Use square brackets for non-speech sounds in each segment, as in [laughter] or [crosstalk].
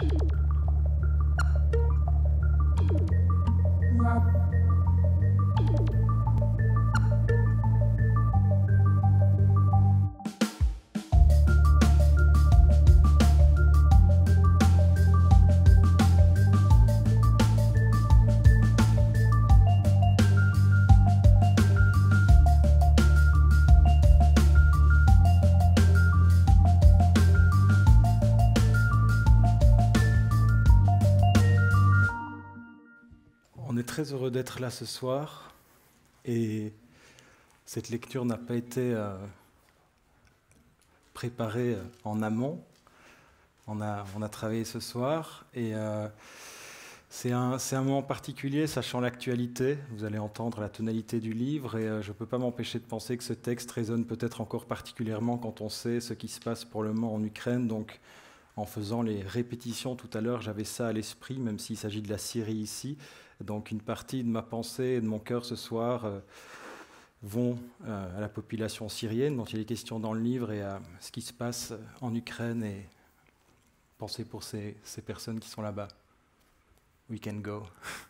très d'être là ce soir. Et cette lecture n'a pas été euh, préparée euh, en amont. On a, on a travaillé ce soir. Et euh, c'est un, un, moment particulier, sachant l'actualité. Vous allez entendre la tonalité du livre. Et je ne peux pas m'empêcher de penser que ce texte résonne peut-être encore particulièrement quand on sait ce qui se passe pour le moment en Ukraine. Donc, en faisant les répétitions tout à l'heure, j'avais ça à l'esprit, même s'il s'agit de la Syrie ici. Donc une partie de ma pensée et de mon cœur ce soir euh, vont euh, à la population syrienne dont il est question dans le livre et à ce qui se passe en Ukraine et penser pour ces, ces personnes qui sont là-bas. We can go. [laughs]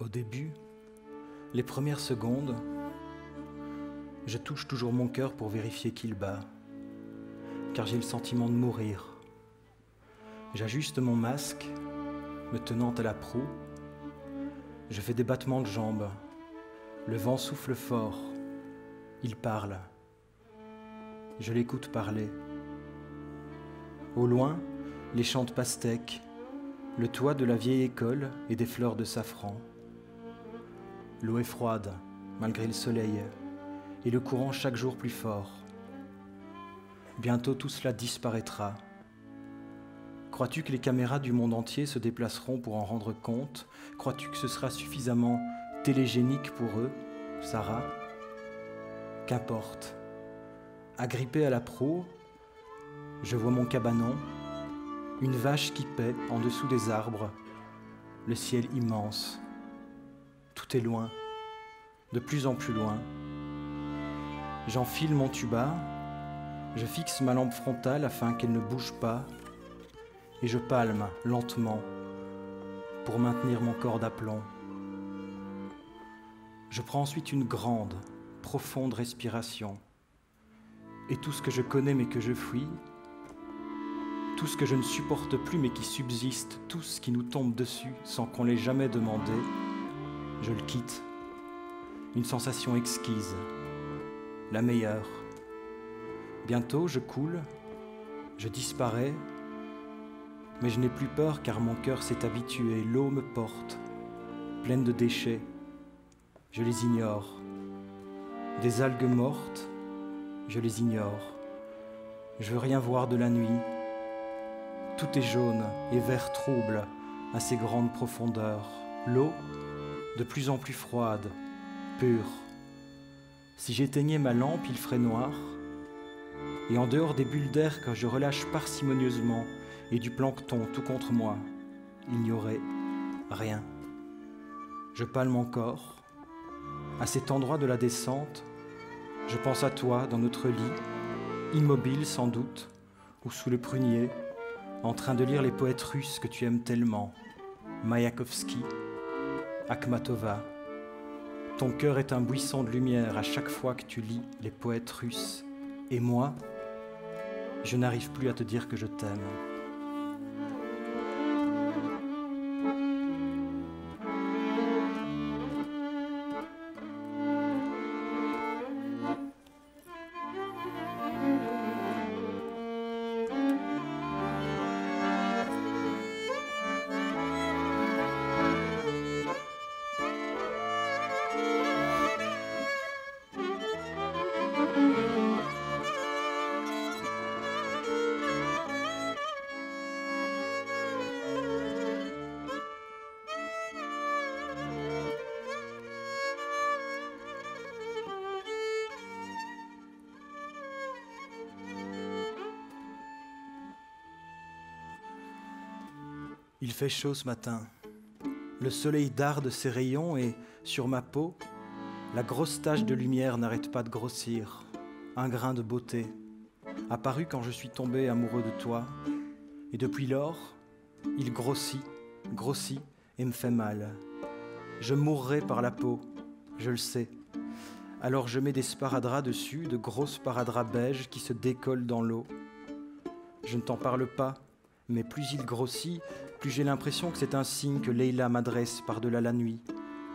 Au début, les premières secondes, je touche toujours mon cœur pour vérifier qu'il bat, car j'ai le sentiment de mourir. J'ajuste mon masque, me tenant à la proue. Je fais des battements de jambes. Le vent souffle fort. Il parle. Je l'écoute parler. Au loin, les champs de pastèques, le toit de la vieille école et des fleurs de safran. L'eau est froide, malgré le soleil, et le courant chaque jour plus fort. Bientôt tout cela disparaîtra. Crois-tu que les caméras du monde entier se déplaceront pour en rendre compte? Crois-tu que ce sera suffisamment télégénique pour eux, Sarah? Qu'importe. Agrippé à la proue, je vois mon cabanon, une vache qui paie en dessous des arbres, le ciel immense. Loin, de plus en plus loin. J'enfile mon tuba, je fixe ma lampe frontale afin qu'elle ne bouge pas, et je palme lentement pour maintenir mon corps d'aplomb. Je prends ensuite une grande, profonde respiration, et tout ce que je connais mais que je fuis, tout ce que je ne supporte plus mais qui subsiste, tout ce qui nous tombe dessus sans qu'on l'ait jamais demandé, je le quitte. Une sensation exquise, la meilleure. Bientôt, je coule, je disparais, mais je n'ai plus peur car mon cœur s'est habitué, l'eau me porte, pleine de déchets. Je les ignore. Des algues mortes, je les ignore. Je veux rien voir de la nuit. Tout est jaune et vert trouble à ces grandes profondeurs. L'eau, de plus en plus froide, pure. Si j'éteignais ma lampe, il ferait noir, et en dehors des bulles d'air que je relâche parcimonieusement et du plancton tout contre moi, il n'y aurait rien. Je palme encore. À cet endroit de la descente, je pense à toi dans notre lit, immobile sans doute, ou sous le prunier, en train de lire les poètes russes que tu aimes tellement, Mayakovsky, Akhmatova. Ton cœur est un buisson de lumière à chaque fois que tu lis les poètes russes. Et moi, je n'arrive plus à te dire que je t'aime. Il fait chaud ce matin. Le soleil darde ses rayons et, sur ma peau, la grosse tache de lumière n'arrête pas de grossir. Un grain de beauté, apparu quand je suis tombé amoureux de toi. Et depuis lors, il grossit, grossit et me fait mal. Je mourrai par la peau, je le sais. Alors je mets des sparadraps dessus, de gros sparadraps beige qui se décollent dans l'eau. Je ne t'en parle pas, mais plus il grossit, plus j'ai l'impression que c'est un signe que Leila m'adresse par-delà la nuit,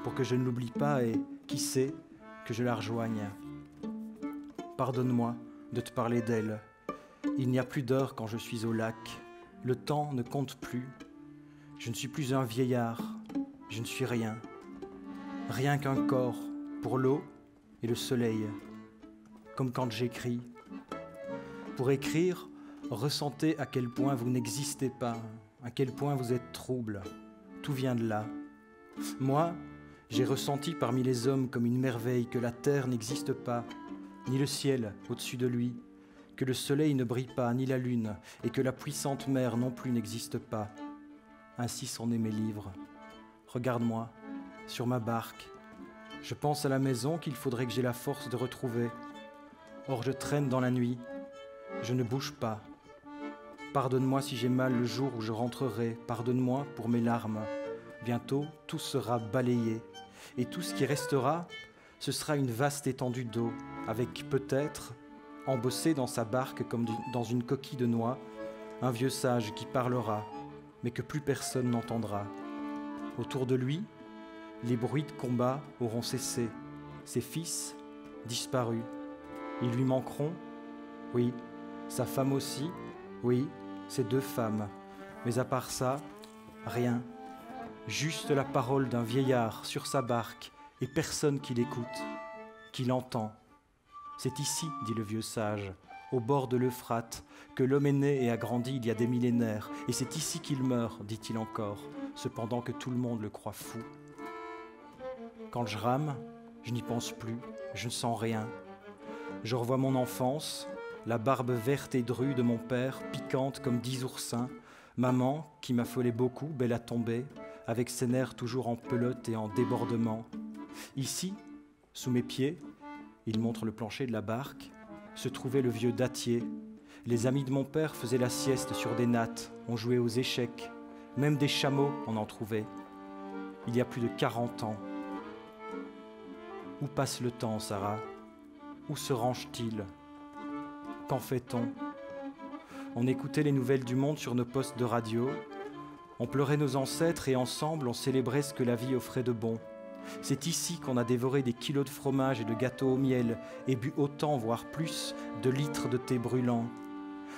pour que je ne l'oublie pas et, qui sait, que je la rejoigne. Pardonne-moi de te parler d'elle. Il n'y a plus d'heure quand je suis au lac. Le temps ne compte plus. Je ne suis plus un vieillard. Je ne suis rien. Rien qu'un corps pour l'eau et le soleil. Comme quand j'écris. Pour écrire, ressentez à quel point vous n'existez pas, à quel point vous êtes trouble. Tout vient de là. Moi, j'ai ressenti parmi les hommes comme une merveille que la terre n'existe pas, ni le ciel au-dessus de lui, que le soleil ne brille pas, ni la lune, et que la puissante mer non plus n'existe pas. Ainsi sont nés mes livres. Regarde-moi, sur ma barque. Je pense à la maison qu'il faudrait que j'ai la force de retrouver. Or je traîne dans la nuit. Je ne bouge pas. Pardonne-moi si j'ai mal le jour où je rentrerai. Pardonne-moi pour mes larmes. Bientôt, tout sera balayé. Et tout ce qui restera, ce sera une vaste étendue d'eau, avec peut-être, embossé dans sa barque comme dans une coquille de noix, un vieux sage qui parlera, mais que plus personne n'entendra. Autour de lui, les bruits de combat auront cessé, ses fils disparus. Ils lui manqueront, oui, sa femme aussi, oui, ses deux femmes. Mais à part ça, rien. Juste la parole d'un vieillard sur sa barque et personne qui l'écoute, qui l'entend. C'est ici, dit le vieux sage, au bord de l'Euphrate, que l'homme est né et a grandi il y a des millénaires, et c'est ici qu'il meurt, dit-il encore, cependant que tout le monde le croit fou. Quand je rame, je n'y pense plus, je ne sens rien. Je revois mon enfance, la barbe verte et drue de mon père, piquante comme dix oursins, maman, qui m'affolait beaucoup, belle à tomber, avec ses nerfs toujours en pelote et en débordement. Ici, sous mes pieds, il montre le plancher de la barque, se trouvait le vieux dattier. Les amis de mon père faisaient la sieste sur des nattes, on jouait aux échecs, même des chameaux on en trouvait. Il y a plus de quarante ans. Où passe le temps, Sarah? Où se range-t-il? Qu'en fait-on On écoutait les nouvelles du monde sur nos postes de radio, on pleurait nos ancêtres et ensemble on célébrait ce que la vie offrait de bon. C'est ici qu'on a dévoré des kilos de fromage et de gâteaux au miel et bu autant, voire plus, de litres de thé brûlant.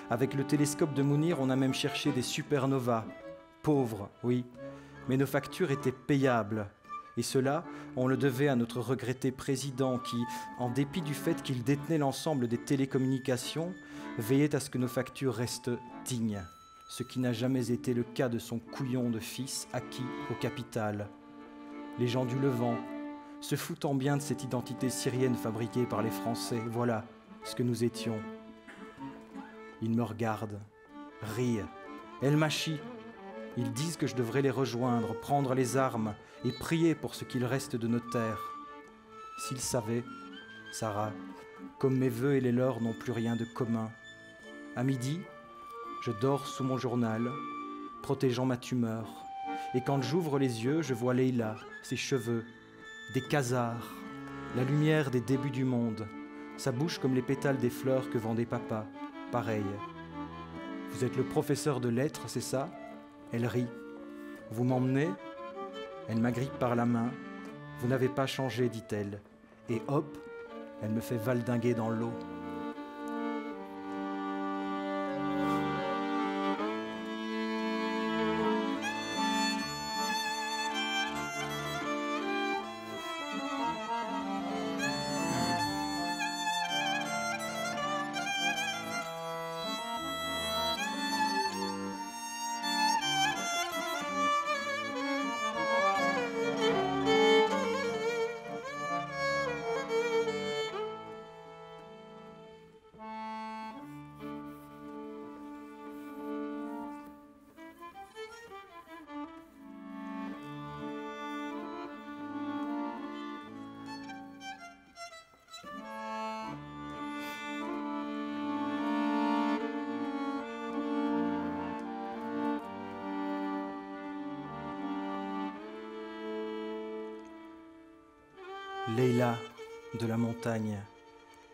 Avec le télescope de Mounir, on a même cherché des supernovas. Pauvres, oui, mais nos factures étaient payables. Et cela, on le devait à notre regretté président qui, en dépit du fait qu'il détenait l'ensemble des télécommunications, veillait à ce que nos factures restent dignes, ce qui n'a jamais été le cas de son couillon de fils acquis au capital les gens du Levant, se foutant bien de cette identité syrienne fabriquée par les Français. Voilà ce que nous étions. Ils me regardent, rient. El Machi. Ils disent que je devrais les rejoindre, prendre les armes et prier pour ce qu'il reste de nos terres. S'ils savaient, Sarah, comme mes voeux et les leurs n'ont plus rien de commun. À midi, je dors sous mon journal, protégeant ma tumeur. Et quand j'ouvre les yeux, je vois Leila, ses cheveux, des casards, la lumière des débuts du monde, sa bouche comme les pétales des fleurs que vendait papa, pareil. Vous êtes le professeur de lettres, c'est ça? Elle rit. Vous m'emmenez? Elle m'agrippe par la main. Vous n'avez pas changé, dit-elle. Et hop, elle me fait valdinguer dans l'eau.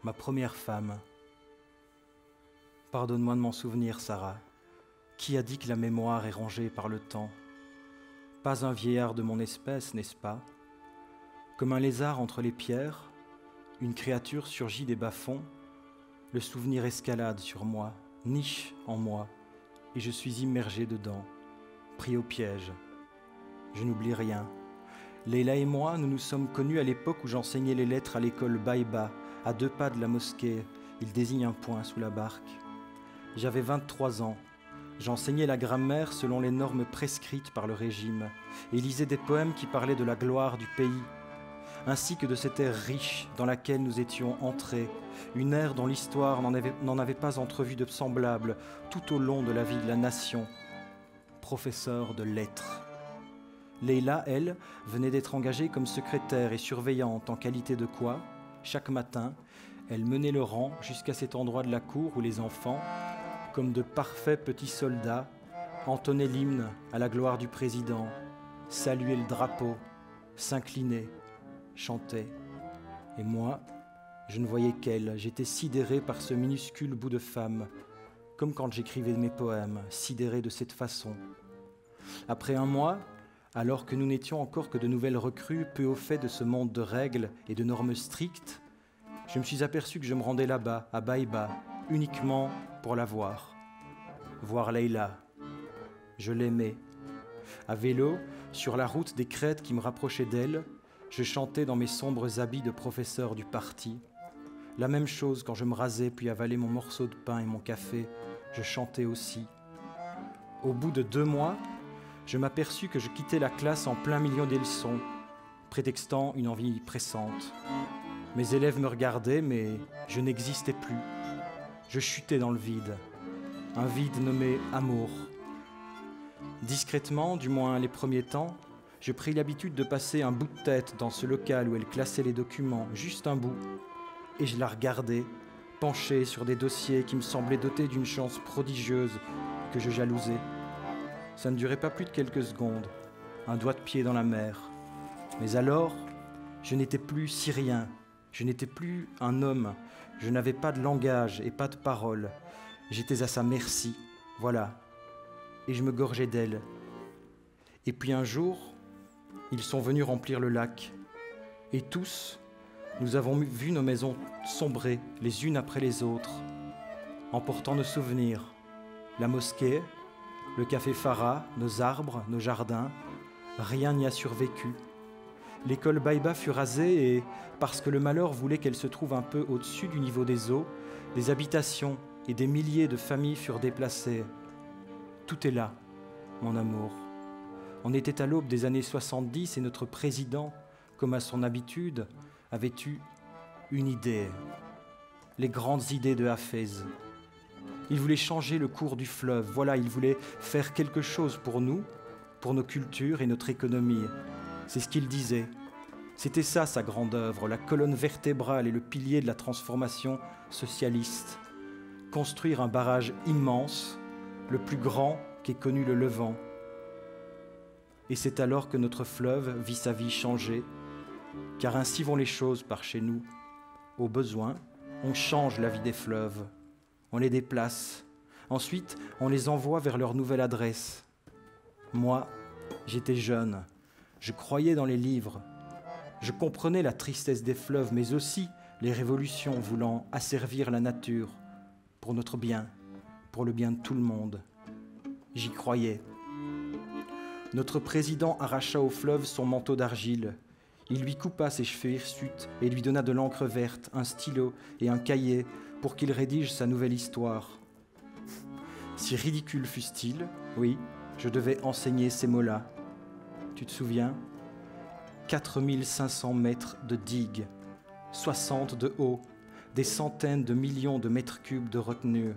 Ma première femme. Pardonne-moi de m'en souvenir, Sarah. Qui a dit que la mémoire est rangée par le temps? Pas un vieillard de mon espèce, n'est-ce pas? Comme un lézard entre les pierres, une créature surgit des bas-fonds, le souvenir escalade sur moi, niche en moi, et je suis immergé dedans, pris au piège. Je n'oublie rien. Leila et moi, nous nous sommes connus à l'époque où j'enseignais les lettres à l'école Baïba, à deux pas de la mosquée. Il désigne un point sous la barque. J'avais 23 ans. J'enseignais la grammaire selon les normes prescrites par le régime et lisais des poèmes qui parlaient de la gloire du pays, ainsi que de cette ère riche dans laquelle nous étions entrés, une ère dont l'histoire n'en avait, avait, pas entrevu de semblable tout au long de la vie de la nation. Professeur de lettres. Leila, elle, venait d'être engagée comme secrétaire et surveillante en qualité de quoi, chaque matin, elle menait le rang jusqu'à cet endroit de la cour où les enfants, comme de parfaits petits soldats, entonnaient l'hymne à la gloire du président, saluaient le drapeau, s'inclinaient, chantaient. Et moi, je ne voyais qu'elle, j'étais sidéré par ce minuscule bout de femme, comme quand j'écrivais mes poèmes, sidéré de cette façon. Après un mois, alors que nous n'étions encore que de nouvelles recrues, peu au fait de ce monde de règles et de normes strictes, je me suis aperçu que je me rendais là-bas, à Baïba, uniquement pour la voir. Voir Leïla. Je l'aimais. À vélo, sur la route des crêtes qui me rapprochaient d'elle, je chantais dans mes sombres habits de professeur du parti. La même chose quand je me rasais puis avalais mon morceau de pain et mon café, je chantais aussi. Au bout de deux mois, je m'aperçus que je quittais la classe en plein milieu des leçons, prétextant une envie pressante. Mes élèves me regardaient, mais je n'existais plus. Je chutais dans le vide, un vide nommé amour. Discrètement, du moins les premiers temps, je pris l'habitude de passer un bout de tête dans ce local où elle classait les documents, juste un bout, et je la regardais, penchée sur des dossiers qui me semblaient dotés d'une chance prodigieuse que je jalousais. Ça ne durait pas plus de quelques secondes, un doigt de pied dans la mer. Mais alors, je n'étais plus syrien, je n'étais plus un homme, je n'avais pas de langage et pas de parole. J'étais à sa merci, voilà. Et je me gorgeais d'elle. Et puis un jour, ils sont venus remplir le lac. Et tous, nous avons vu nos maisons sombrer les unes après les autres, emportant nos souvenirs, la mosquée, le café Farah, nos arbres, nos jardins, rien n'y a survécu. L'école Baïba fut rasée et, parce que le malheur voulait qu'elle se trouve un peu au-dessus du niveau des eaux, des habitations et des milliers de familles furent déplacées. Tout est là, mon amour. On était à l'aube des années 70 et notre président, comme à son habitude, avait eu une idée, les grandes idées de Hafez. Il voulait changer le cours du fleuve. Voilà, il voulait faire quelque chose pour nous, pour nos cultures et notre économie. C'est ce qu'il disait. C'était ça sa grande œuvre, la colonne vertébrale et le pilier de la transformation socialiste. Construire un barrage immense, le plus grand qu'ait connu le Levant. Et c'est alors que notre fleuve vit sa vie changer, car ainsi vont les choses par chez nous. Au besoin, on change la vie des fleuves on les déplace. Ensuite, on les envoie vers leur nouvelle adresse. Moi, j'étais jeune, je croyais dans les livres, je comprenais la tristesse des fleuves, mais aussi les révolutions voulant asservir la nature pour notre bien, pour le bien de tout le monde. J'y croyais. Notre président arracha au fleuve son manteau d'argile. Il lui coupa ses cheveux hirsutes et lui donna de l'encre verte, un stylo et un cahier pour qu'il rédige sa nouvelle histoire. Si ridicule fût-il, oui, je devais enseigner ces mots-là. Tu te souviens? 4500 mètres de digues, 60 de haut, des centaines de millions de mètres cubes de retenue.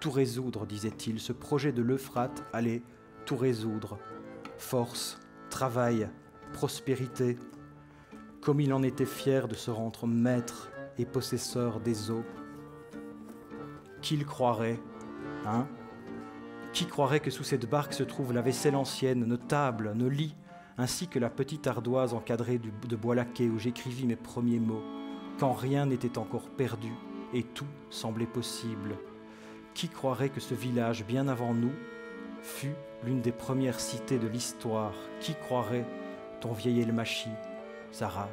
Tout résoudre, disait-il, ce projet de l'Euphrate allait tout résoudre. Force, travail, prospérité. Comme il en était fier de se rendre maître et possesseur des eaux. Qui croirait Hein? Qui croirait que sous cette barque se trouve la vaisselle ancienne, nos tables, nos lits, ainsi que la petite ardoise encadrée de bois laqué où j'écrivis mes premiers mots, quand rien n'était encore perdu et tout semblait possible. Qui croirait que ce village, bien avant nous, fut l'une des premières cités de l'histoire? Qui croirait ton vieil Elmachi, Sarah?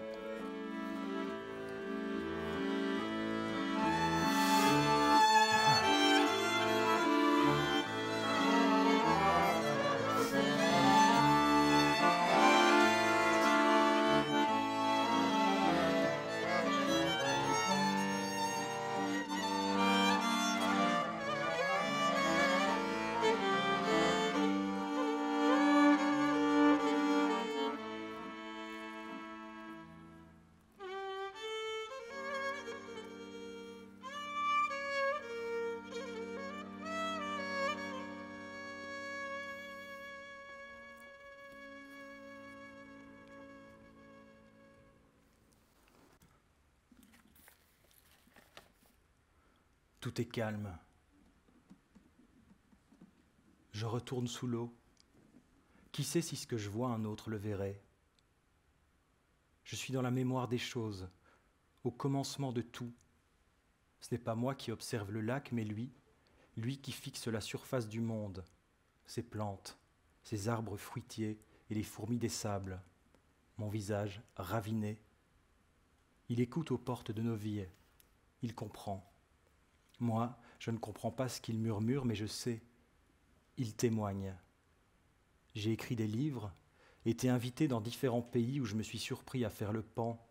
Tout est calme. Je retourne sous l'eau. Qui sait si ce que je vois un autre le verrait? Je suis dans la mémoire des choses, au commencement de tout. Ce n'est pas moi qui observe le lac, mais lui, lui qui fixe la surface du monde, ses plantes, ses arbres fruitiers et les fourmis des sables, mon visage raviné. Il écoute aux portes de nos vies, il comprend. Moi, je ne comprends pas ce qu'il murmure, mais je sais. Il témoigne. J'ai écrit des livres, été invité dans différents pays où je me suis surpris à faire le pan.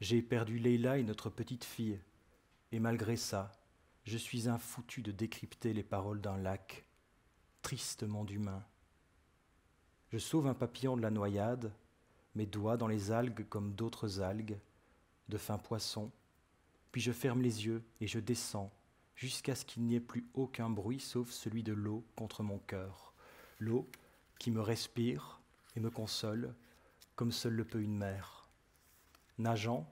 J'ai perdu Leila et notre petite fille, et malgré ça, je suis un foutu de décrypter les paroles d'un lac, tristement d'humain. Je sauve un papillon de la noyade, mes doigts dans les algues comme d'autres algues, de fins poissons, puis je ferme les yeux et je descends jusqu'à ce qu'il n'y ait plus aucun bruit sauf celui de l'eau contre mon cœur. L'eau qui me respire et me console comme seul le peut une mère. Nageant,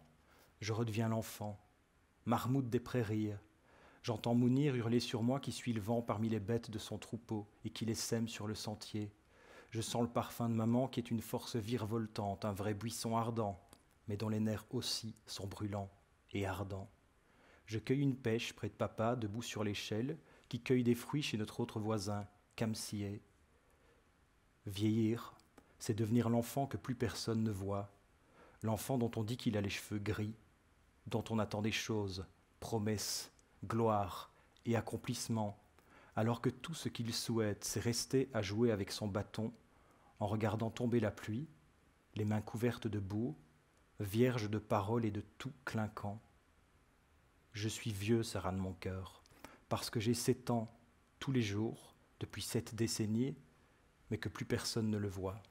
je redeviens l'enfant, marmoute des prairies. J'entends Mounir hurler sur moi qui suit le vent parmi les bêtes de son troupeau et qui les sème sur le sentier. Je sens le parfum de maman qui est une force virevoltante, un vrai buisson ardent, mais dont les nerfs aussi sont brûlants et ardent. Je cueille une pêche près de papa, debout sur l'échelle, qui cueille des fruits chez notre autre voisin, Kamsié. Vieillir, c'est devenir l'enfant que plus personne ne voit, l'enfant dont on dit qu'il a les cheveux gris, dont on attend des choses, promesses, gloire et accomplissement, alors que tout ce qu'il souhaite, c'est rester à jouer avec son bâton, en regardant tomber la pluie, les mains couvertes de boue, vierge de paroles et de tout clinquant. Je suis vieux, Sarah de mon cœur, parce que j'ai sept ans tous les jours, depuis sept décennies, mais que plus personne ne le voit.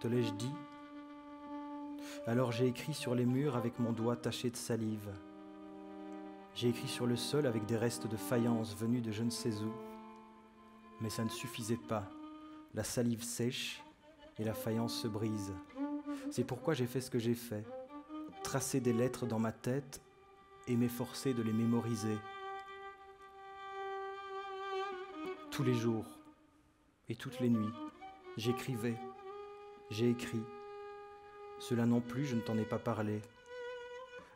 Te l'ai-je dit? Alors j'ai écrit sur les murs avec mon doigt taché de salive. J'ai écrit sur le sol avec des restes de faïence venus de je ne sais où. Mais ça ne suffisait pas. La salive sèche et la faïence se brise. C'est pourquoi j'ai fait ce que j'ai fait. Tracer des lettres dans ma tête et m'efforcer de les mémoriser. Tous les jours, et toutes les nuits, j'écrivais, j'ai écrit. Cela non plus, je ne t'en ai pas parlé.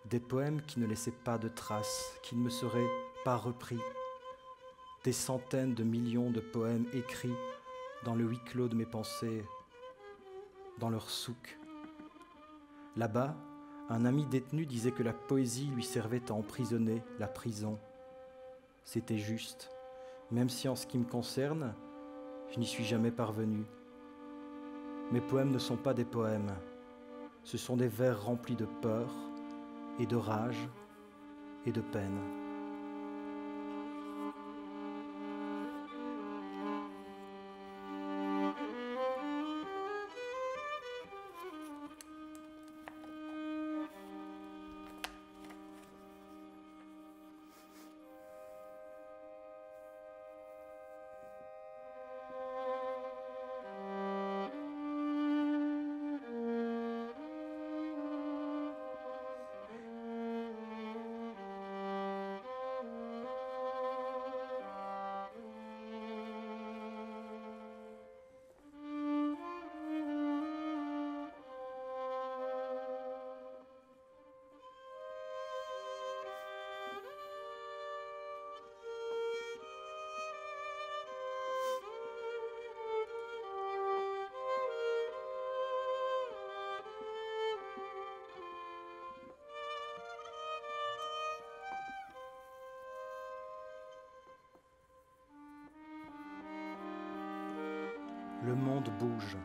Des poèmes qui ne laissaient pas de traces, qui ne me seraient pas repris. Des centaines de millions de poèmes écrits dans le huis clos de mes pensées. dans leur souk. Là-bas, un ami détenu disait que la poésie lui servait à emprisonner la prison. C'était juste, même si en ce qui me concerne, je n'y suis jamais parvenu. Mes poèmes ne sont pas des poèmes, ce sont des vers remplis de peur et de rage et de peine. Le monde bouge.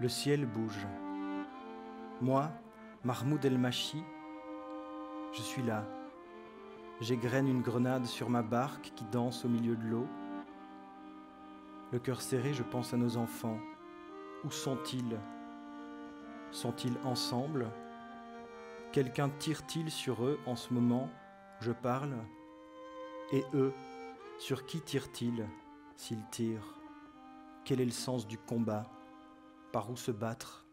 Le ciel bouge. Moi, Mahmoud El-Machi, je suis là. J'égrène une grenade sur ma barque qui danse au milieu de l'eau. Le cœur serré, je pense à nos enfants. Où sont-ils? Sont-ils ensemble? Quelqu'un tire-t-il sur eux en ce moment? Je parle. Et eux, sur qui tirent-ils s'ils tirent? Quel est le sens du combat? Par où se battre?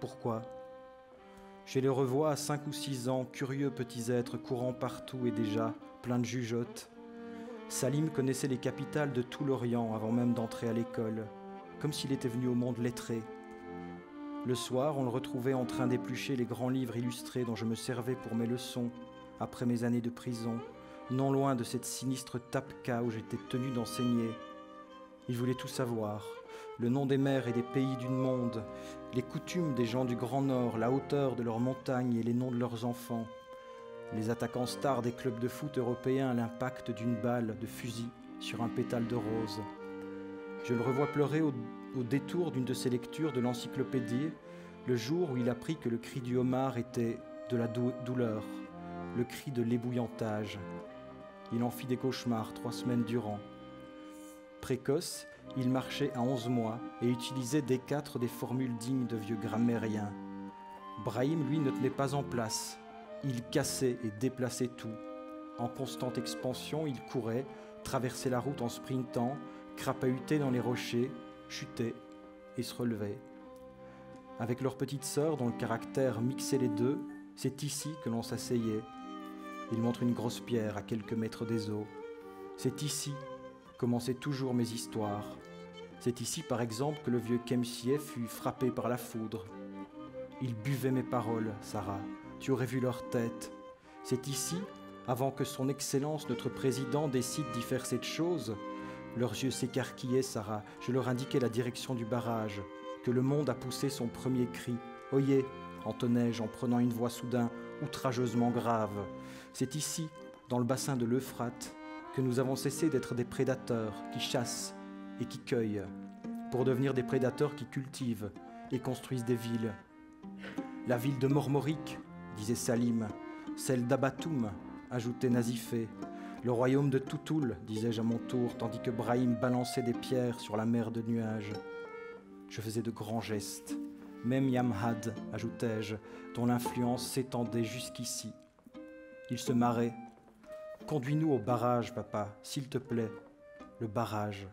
Pourquoi? Je les revois à cinq ou six ans, curieux petits êtres courant partout et déjà pleins de jugeotes. Salim connaissait les capitales de tout l'Orient avant même d'entrer à l'école, comme s'il était venu au monde lettré. Le soir, on le retrouvait en train d'éplucher les grands livres illustrés dont je me servais pour mes leçons après mes années de prison, non loin de cette sinistre tapka où j'étais tenu d'enseigner il voulait tout savoir, le nom des mers et des pays du monde, les coutumes des gens du Grand Nord, la hauteur de leurs montagnes et les noms de leurs enfants, les attaquants stars des clubs de foot européens, l'impact d'une balle de fusil sur un pétale de rose. Je le revois pleurer au, détour d'une de ses lectures de l'encyclopédie, le jour où il apprit que le cri du homard était de la douleur, le cri de l'ébouillantage. Il en fit des cauchemars trois semaines durant. Précoce, il marchait à 11 mois et utilisait des quatre des formules dignes de vieux grammairiens. Brahim, lui, ne tenait pas en place. Il cassait et déplaçait tout. En constante expansion, il courait, traversait la route en sprintant, crapahutait dans les rochers, chutait et se relevait. Avec leur petite sœur, dont le caractère mixait les deux, c'est ici que l'on s'asseyait. Il montre une grosse pierre à quelques mètres des eaux. C'est ici commençaient toujours mes histoires. C'est ici, par exemple, que le vieux Kemsiev fut frappé par la foudre. Ils buvaient mes paroles, Sarah. Tu aurais vu leur tête. C'est ici, avant que son Excellence, notre président, décide d'y faire cette chose. Leurs yeux s'écarquillaient, Sarah. Je leur indiquais la direction du barrage, que le monde a poussé son premier cri. Oyez, entonnai-je en prenant une voix soudain outrageusement grave. C'est ici, dans le bassin de l'Euphrate, que nous avons cessé d'être des prédateurs qui chassent et qui cueillent, pour devenir des prédateurs qui cultivent et construisent des villes. La ville de Mormoric, disait Salim, celle d'Abatoum, ajoutait Nazifé, le royaume de Toutoul, disais-je à mon tour, tandis que Brahim balançait des pierres sur la mer de nuages. Je faisais de grands gestes. Même Yamhad, ajoutai-je, dont l'influence s'étendait jusqu'ici. Il se marrait, Conduis-nous au barrage, papa, s'il te plaît. Le barrage.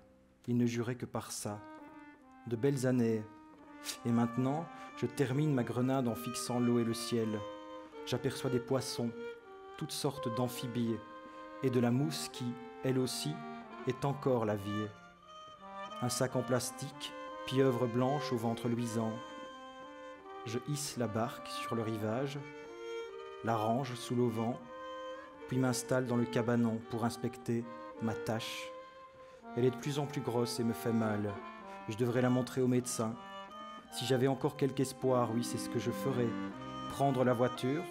Il ne jurait que par ça. De belles années. Et maintenant, je termine ma grenade en fixant l'eau et le ciel. J'aperçois des poissons, toutes sortes d'amphibies, et de la mousse qui, elle aussi, est encore la vie. Un sac en plastique, pieuvre blanche au ventre luisant. Je hisse la barque sur le rivage, la range sous l'auvent, puis m'installe dans le cabanon pour inspecter ma tâche. Elle est de plus en plus grosse et me fait mal. Je devrais la montrer au médecin, Si j'avais encore quelque espoir, oui, c'est ce que je ferais. Prendre la voiture,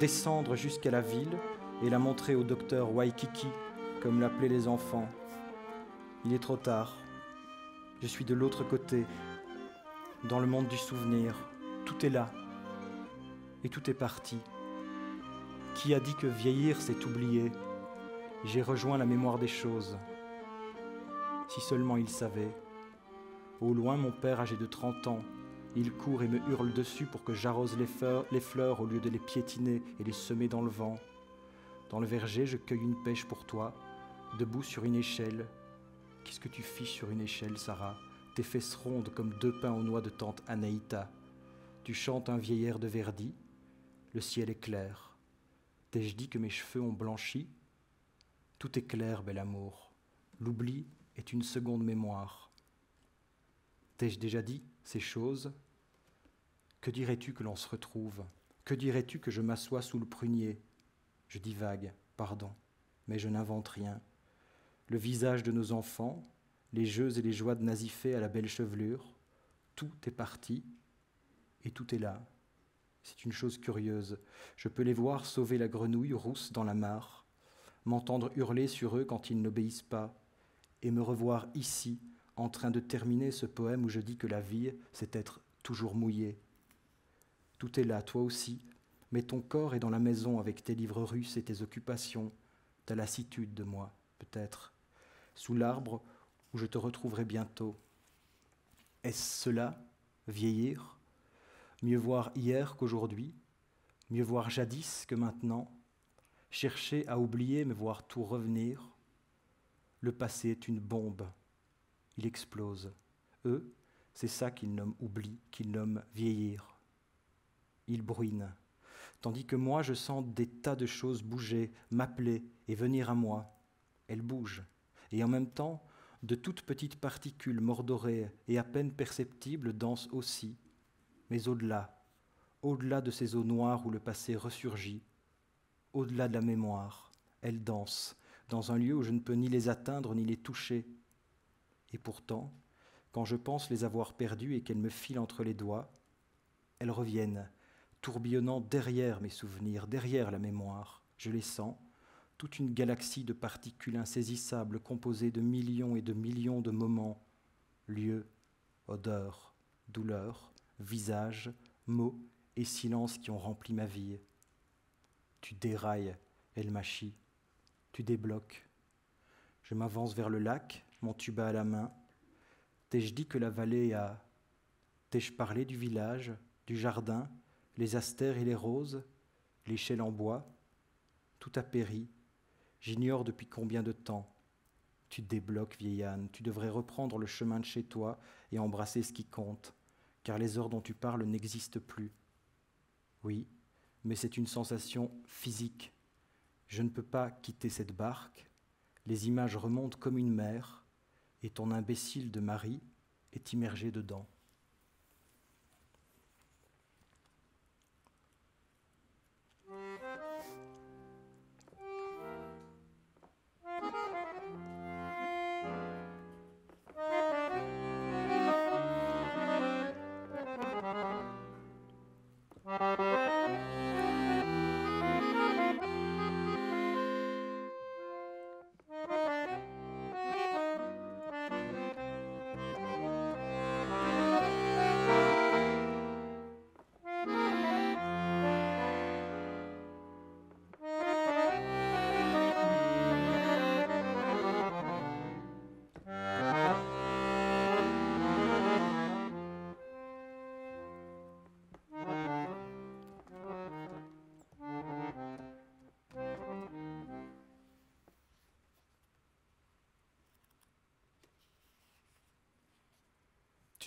descendre jusqu'à la ville et la montrer au docteur Waikiki, comme l'appelaient les enfants. Il est trop tard. Je suis de l'autre côté, dans le monde du souvenir. Tout est là. Et tout est parti. Qui a dit que vieillir, c'est oublier? J'ai rejoint la mémoire des choses. Si seulement il savait. Au loin, mon père, âgé de 30 ans, il court et me hurle dessus pour que j'arrose les fleurs, au lieu de les piétiner et les semer dans le vent. Dans le verger, je cueille une pêche pour toi, debout sur une échelle. Qu'est-ce que tu fiches sur une échelle, Sarah? Tes fesses rondes comme deux pains aux noix de tante Anaïta. Tu chantes un vieil air de Verdi. Le ciel est clair. T'ai-je dit que mes cheveux ont blanchi? Tout est clair, bel amour. L'oubli est une seconde mémoire. T'ai-je déjà dit ces choses? Que dirais-tu que l'on se retrouve? Que dirais-tu que je m'assois sous le prunier? Je divague, pardon, mais je n'invente rien. Le visage de nos enfants, les jeux et les joies de Nazifé à la belle chevelure, tout est parti et tout est là. C'est une chose curieuse. Je peux les voir sauver la grenouille rousse dans la mare, m'entendre hurler sur eux quand ils n'obéissent pas, et me revoir ici, en train de terminer ce poème où je dis que la vie, c'est être toujours mouillé. Tout est là, toi aussi, mais ton corps est dans la maison avec tes livres russes et tes occupations, ta lassitude de moi, peut-être, sous l'arbre où je te retrouverai bientôt. Est-ce cela, vieillir? Mieux voir hier qu'aujourd'hui Mieux voir jadis que maintenant Chercher à oublier mais voir tout revenir Le passé est une bombe il explose. Eux, c'est ça qu'ils nomment oubli, qu'ils nomment vieillir. Ils bruinent. Tandis que moi, je sens des tas de choses bouger, m'appeler et venir à moi. Elles bougent. Et en même temps, de toutes petites particules mordorées et à peine perceptibles dansent aussi, mais au-delà, au-delà de ces eaux noires où le passé ressurgit, au-delà de la mémoire, elles dansent, dans un lieu où je ne peux ni les atteindre ni les toucher, et pourtant, quand je pense les avoir perdues et qu'elles me filent entre les doigts, elles reviennent, tourbillonnant derrière mes souvenirs, derrière la mémoire. Je les sens, toute une galaxie de particules insaisissables composées de millions et de millions de moments, lieux, odeurs, douleurs, visages, mots et silences qui ont rempli ma vie. Tu dérailles, elle machie, tu débloques. Je m'avance vers le lac, mon tuba à la main T'ai-je dit que la vallée a. T'ai-je parlé du village, du jardin, les astères et les roses, l'échelle en bois? Tout a péri. J'ignore depuis combien de temps. Tu débloques, vieille Anne, tu devrais reprendre le chemin de chez toi et embrasser ce qui compte, car les heures dont tu parles n'existent plus. Oui, mais c'est une sensation physique. Je ne peux pas quitter cette barque. Les images remontent comme une mer et ton imbécile de mari est immergé dedans.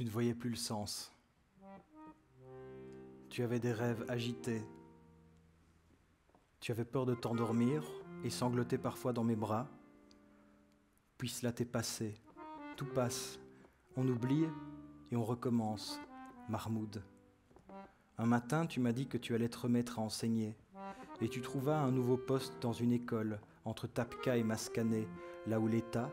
Tu ne voyais plus le sens. Tu avais des rêves agités. Tu avais peur de t'endormir et sangloter parfois dans mes bras. Puis cela t'est passé. Tout passe. On oublie et on recommence. Mahmoud. Un matin, tu m'as dit que tu allais te remettre à enseigner. Et tu trouvas un nouveau poste dans une école, entre Tapka et Maskané, là où l'État,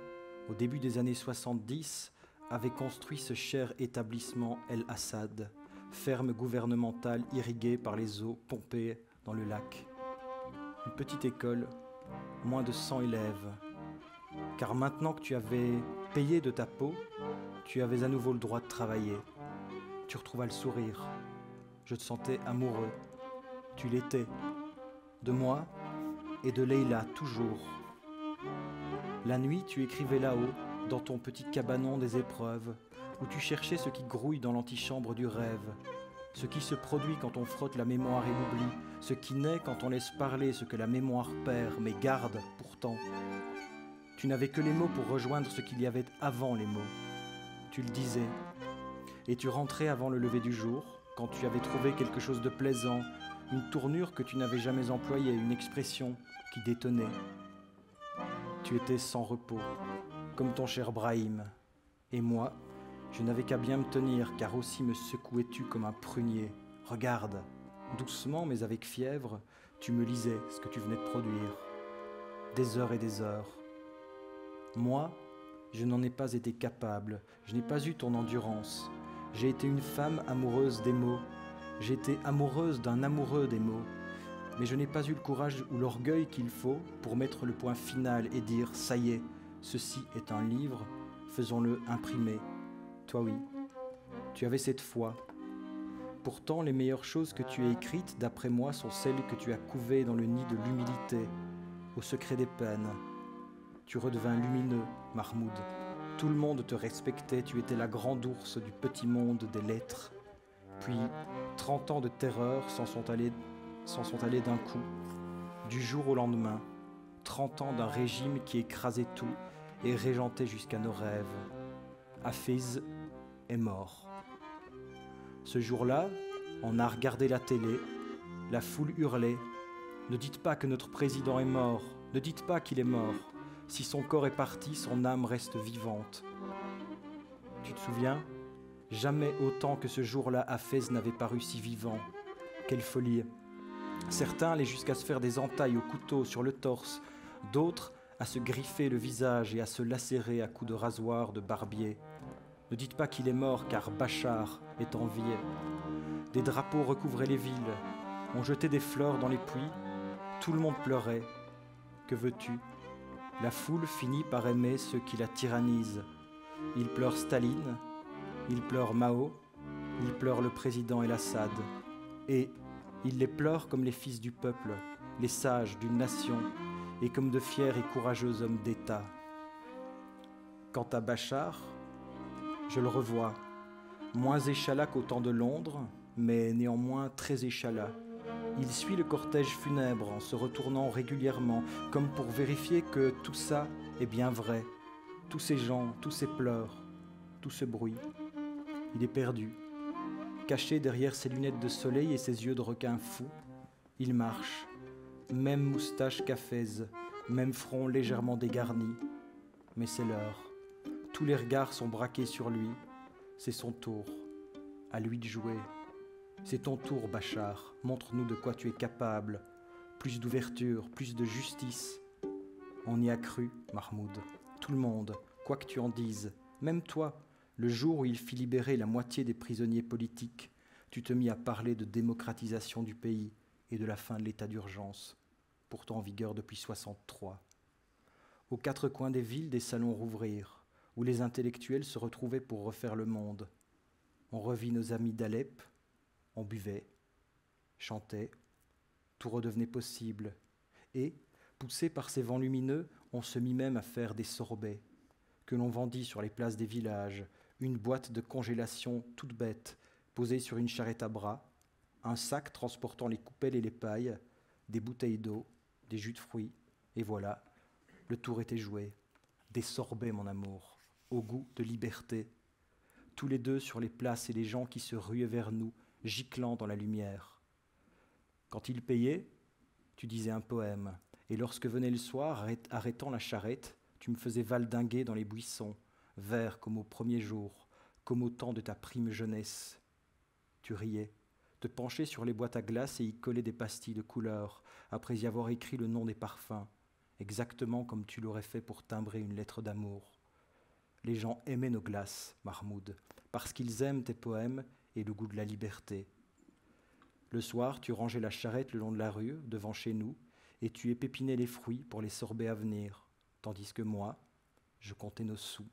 au début des années 70, avait construit ce cher établissement El Assad, ferme gouvernementale irriguée par les eaux pompées dans le lac. Une petite école, moins de 100 élèves. Car maintenant que tu avais payé de ta peau, tu avais à nouveau le droit de travailler. Tu retrouvas le sourire. Je te sentais amoureux. Tu l'étais. De moi et de Leila toujours. La nuit, tu écrivais là-haut, dans ton petit cabanon des épreuves, où tu cherchais ce qui grouille dans l'antichambre du rêve, ce qui se produit quand on frotte la mémoire et l'oubli, ce qui naît quand on laisse parler ce que la mémoire perd, mais garde pourtant. Tu n'avais que les mots pour rejoindre ce qu'il y avait avant les mots. Tu le disais, et tu rentrais avant le lever du jour, quand tu avais trouvé quelque chose de plaisant, une tournure que tu n'avais jamais employée, une expression qui détonnait. Tu étais sans repos, comme ton cher Brahim, et moi, je n'avais qu'à bien me tenir, car aussi me secouais-tu comme un prunier. Regarde, doucement mais avec fièvre, tu me lisais ce que tu venais de produire. Des heures et des heures. Moi, je n'en ai pas été capable, je n'ai pas eu ton endurance. J'ai été une femme amoureuse des mots, j'ai été amoureuse d'un amoureux des mots, mais je n'ai pas eu le courage ou l'orgueil qu'il faut pour mettre le point final et dire ⁇ ça y est, ceci est un livre, faisons-le imprimer. Toi oui, tu avais cette foi. Pourtant, les meilleures choses que tu as écrites, d'après moi, sont celles que tu as couvées dans le nid de l'humilité, au secret des peines. Tu redevins lumineux, Mahmoud. Tout le monde te respectait, tu étais la grande ours du petit monde des lettres. Puis, trente ans de terreur s'en sont allés, sont allés d'un coup, du jour au lendemain. Trente ans d'un régime qui écrasait tout et régentait jusqu'à nos rêves. Hafiz est mort. Ce jour-là, on a regardé la télé, la foule hurlait Ne dites pas que notre président est mort, ne dites pas qu'il est mort. Si son corps est parti, son âme reste vivante. Tu te souviens? Jamais autant que ce jour-là, Hafez n'avait paru si vivant. Quelle folie Certains allaient jusqu'à se faire des entailles au couteau sur le torse, d'autres à se griffer le visage et à se lacérer à coups de rasoir de barbier. Ne dites pas qu'il est mort, car Bachar est en vie. Des drapeaux recouvraient les villes, on jetait des fleurs dans les puits, tout le monde pleurait. Que veux-tu? La foule finit par aimer ceux qui la tyrannisent. Il pleure Staline, il pleure Mao, il pleure le président El Assad. Et il les pleure comme les fils du peuple, les sages d'une nation, et comme de fiers et courageux hommes d'État. Quant à Bachar, je le revois, moins échalas qu'au temps de Londres, mais néanmoins très échalas. Il suit le cortège funèbre en se retournant régulièrement, comme pour vérifier que tout ça est bien vrai, tous ces gens, tous ces pleurs, tout ce bruit. Il est perdu, caché derrière ses lunettes de soleil et ses yeux de requin fou. Il marche, même moustache cafèze, même front légèrement dégarni. Mais c'est l'heure. Tous les regards sont braqués sur lui. C'est son tour. À lui de jouer. C'est ton tour, Bachar. Montre-nous de quoi tu es capable. Plus d'ouverture, plus de justice. On y a cru, Mahmoud. Tout le monde, quoi que tu en dises. Même toi, le jour où il fit libérer la moitié des prisonniers politiques, tu te mis à parler de démocratisation du pays et de la fin de l'état d'urgence, pourtant en vigueur depuis 63. Aux quatre coins des villes, des salons rouvrirent où les intellectuels se retrouvaient pour refaire le monde. On revit nos amis d'Alep, on buvait, chantait, tout redevenait possible, et, poussé par ces vents lumineux, on se mit même à faire des sorbets, que l'on vendit sur les places des villages, une boîte de congélation toute bête, posée sur une charrette à bras, un sac transportant les coupelles et les pailles, des bouteilles d'eau, des jus de fruits, et voilà, le tour était joué. Des sorbets, mon amour au goût de liberté, tous les deux sur les places et les gens qui se ruaient vers nous, giclant dans la lumière. Quand il payait, tu disais un poème, et lorsque venait le soir, arrêtant la charrette, tu me faisais valdinguer dans les buissons, vert comme au premier jour, comme au temps de ta prime jeunesse. Tu riais, te penchais sur les boîtes à glace et y collais des pastilles de couleur, après y avoir écrit le nom des parfums, exactement comme tu l'aurais fait pour timbrer une lettre d'amour Les gens aimaient nos glaces, Mahmoud, parce qu'ils aiment tes poèmes et le goût de la liberté. Le soir, tu rangeais la charrette le long de la rue, devant chez nous, et tu épépinais les fruits pour les sorbets à venir, tandis que moi, je comptais nos sous.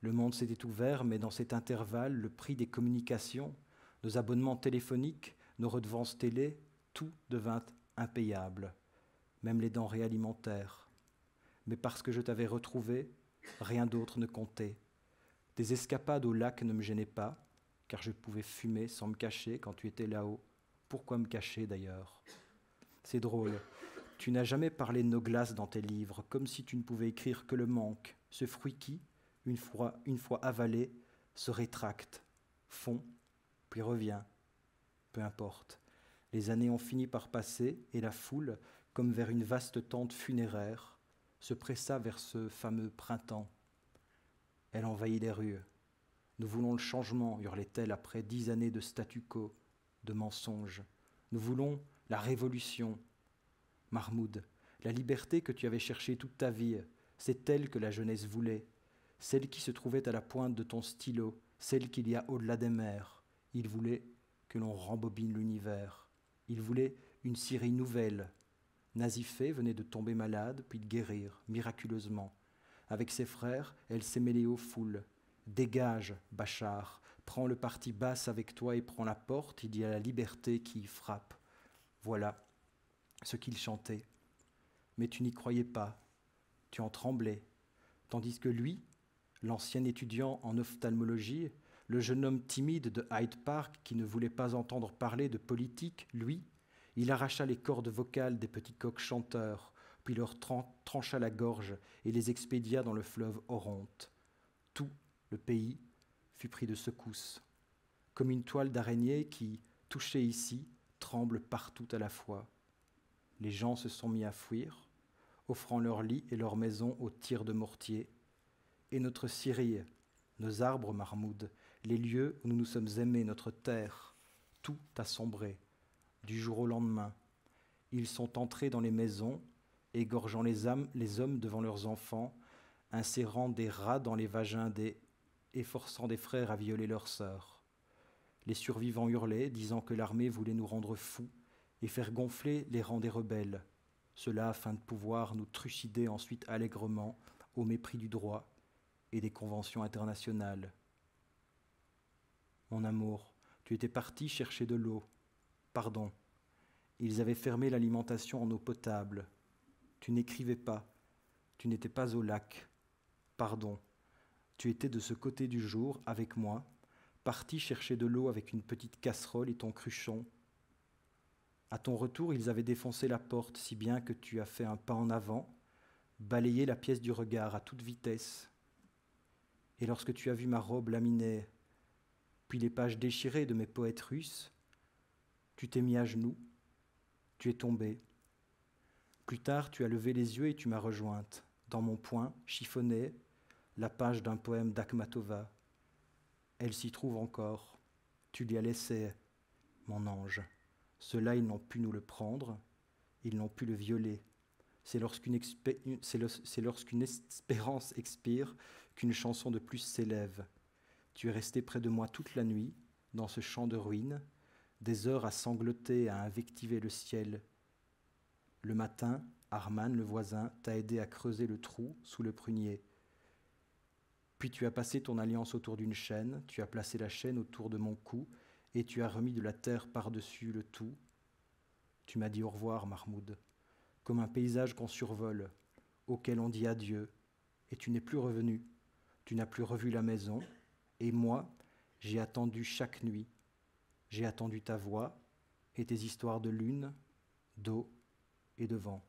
Le monde s'était ouvert, mais dans cet intervalle, le prix des communications, nos abonnements téléphoniques, nos redevances télé, tout devint impayable, même les denrées alimentaires. Mais parce que je t'avais retrouvé, rien d'autre ne comptait. Des escapades au lac ne me gênaient pas, car je pouvais fumer sans me cacher quand tu étais là-haut. Pourquoi me cacher d'ailleurs? C'est drôle. Tu n'as jamais parlé de nos glaces dans tes livres, comme si tu ne pouvais écrire que le manque, ce fruit qui, une fois, une fois avalé, se rétracte, fond, puis revient. Peu importe. Les années ont fini par passer et la foule, comme vers une vaste tente funéraire, se pressa vers ce fameux printemps. Elle envahit les rues. Nous voulons le changement, hurlait-elle après dix années de statu quo de mensonges. Nous voulons la révolution. Mahmoud, la liberté que tu avais cherchée toute ta vie, c'est elle que la jeunesse voulait, celle qui se trouvait à la pointe de ton stylo, celle qu'il y a au-delà des mers. Il voulait que l'on rembobine l'univers. Il voulait une Syrie nouvelle. Nazifé venait de tomber malade, puis de guérir, miraculeusement. Avec ses frères, elle s'est mêlée aux foules. Dégage, Bachar, prends le parti basse avec toi et prends la porte, il y a la liberté qui y frappe. Voilà ce qu'il chantait. Mais tu n'y croyais pas, tu en tremblais, tandis que lui, l'ancien étudiant en ophtalmologie, le jeune homme timide de Hyde Park qui ne voulait pas entendre parler de politique, lui, il arracha les cordes vocales des petits coqs chanteurs, puis leur trancha la gorge et les expédia dans le fleuve Oronte. Tout le pays fut pris de secousse, comme une toile d'araignée qui, touchée ici, tremble partout à la fois. Les gens se sont mis à fuir, offrant leurs lits et leurs maisons aux tirs de mortier. Et notre Syrie, nos arbres marmoudes, les lieux où nous nous sommes aimés, notre terre, tout a sombré, du jour au lendemain. Ils sont entrés dans les maisons, égorgeant les âmes, les hommes devant leurs enfants, insérant des rats dans les vagins des et forçant des frères à violer leurs sœurs. Les survivants hurlaient, disant que l'armée voulait nous rendre fous et faire gonfler les rangs des rebelles, cela afin de pouvoir nous trucider ensuite allègrement au mépris du droit et des conventions internationales. Mon amour, tu étais parti chercher de l'eau. Pardon. Ils avaient fermé l'alimentation en eau potable. Tu n'écrivais pas. Tu n'étais pas au lac. Pardon. Tu étais de ce côté du jour avec moi, parti chercher de l'eau avec une petite casserole et ton cruchon. À ton retour, ils avaient défoncé la porte si bien que tu as fait un pas en avant, balayé la pièce du regard à toute vitesse. Et lorsque tu as vu ma robe laminée, les pages déchirées de mes poètes russes, tu t'es mis à genoux, tu es tombé. Plus tard, tu as levé les yeux et tu m'as rejointe, dans mon poing, chiffonné, la page d'un poème d'Akhmatova. Elle s'y trouve encore. Tu l'y as laissé, mon ange. Cela, ils n'ont pu nous le prendre, ils n'ont pu le violer. C'est lorsqu'une espérance expire qu'une chanson de plus s'élève. Tu es resté près de moi toute la nuit, dans ce champ de ruines, des heures à sangloter, à invectiver le ciel. Le matin, Arman, le voisin, t'a aidé à creuser le trou sous le prunier. Puis tu as passé ton alliance autour d'une chaîne, tu as placé la chaîne autour de mon cou, et tu as remis de la terre par-dessus le tout. Tu m'as dit au revoir, Mahmoud, comme un paysage qu'on survole, auquel on dit adieu, et tu n'es plus revenu, tu n'as plus revu la maison, et moi, j'ai attendu chaque nuit, j'ai attendu ta voix et tes histoires de lune, d'eau et de vent.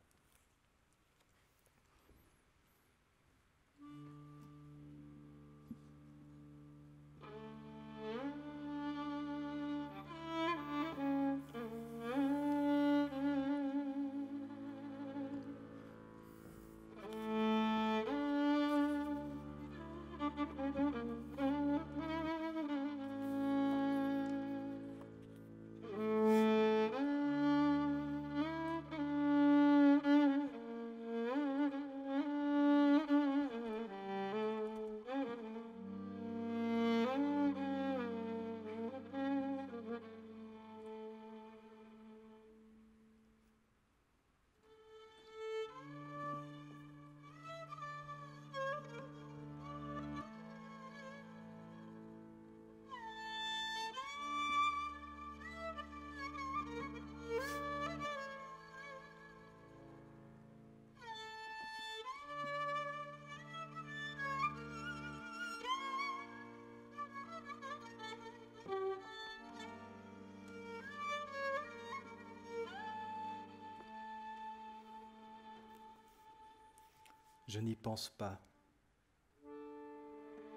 Je n'y pense pas.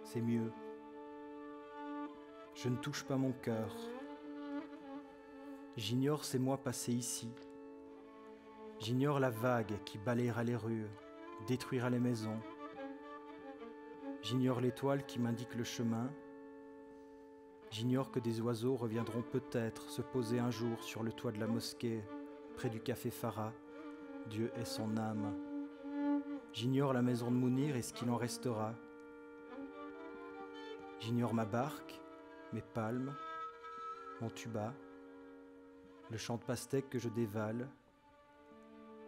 C'est mieux. Je ne touche pas mon cœur. J'ignore ces mois passés ici. J'ignore la vague qui balayera les rues, détruira les maisons. J'ignore l'étoile qui m'indique le chemin. J'ignore que des oiseaux reviendront peut-être se poser un jour sur le toit de la mosquée, près du café Farah. Dieu est son âme. J'ignore la maison de Mounir et ce qu'il en restera. J'ignore ma barque, mes palmes, mon tuba, le champ de pastèque que je dévale,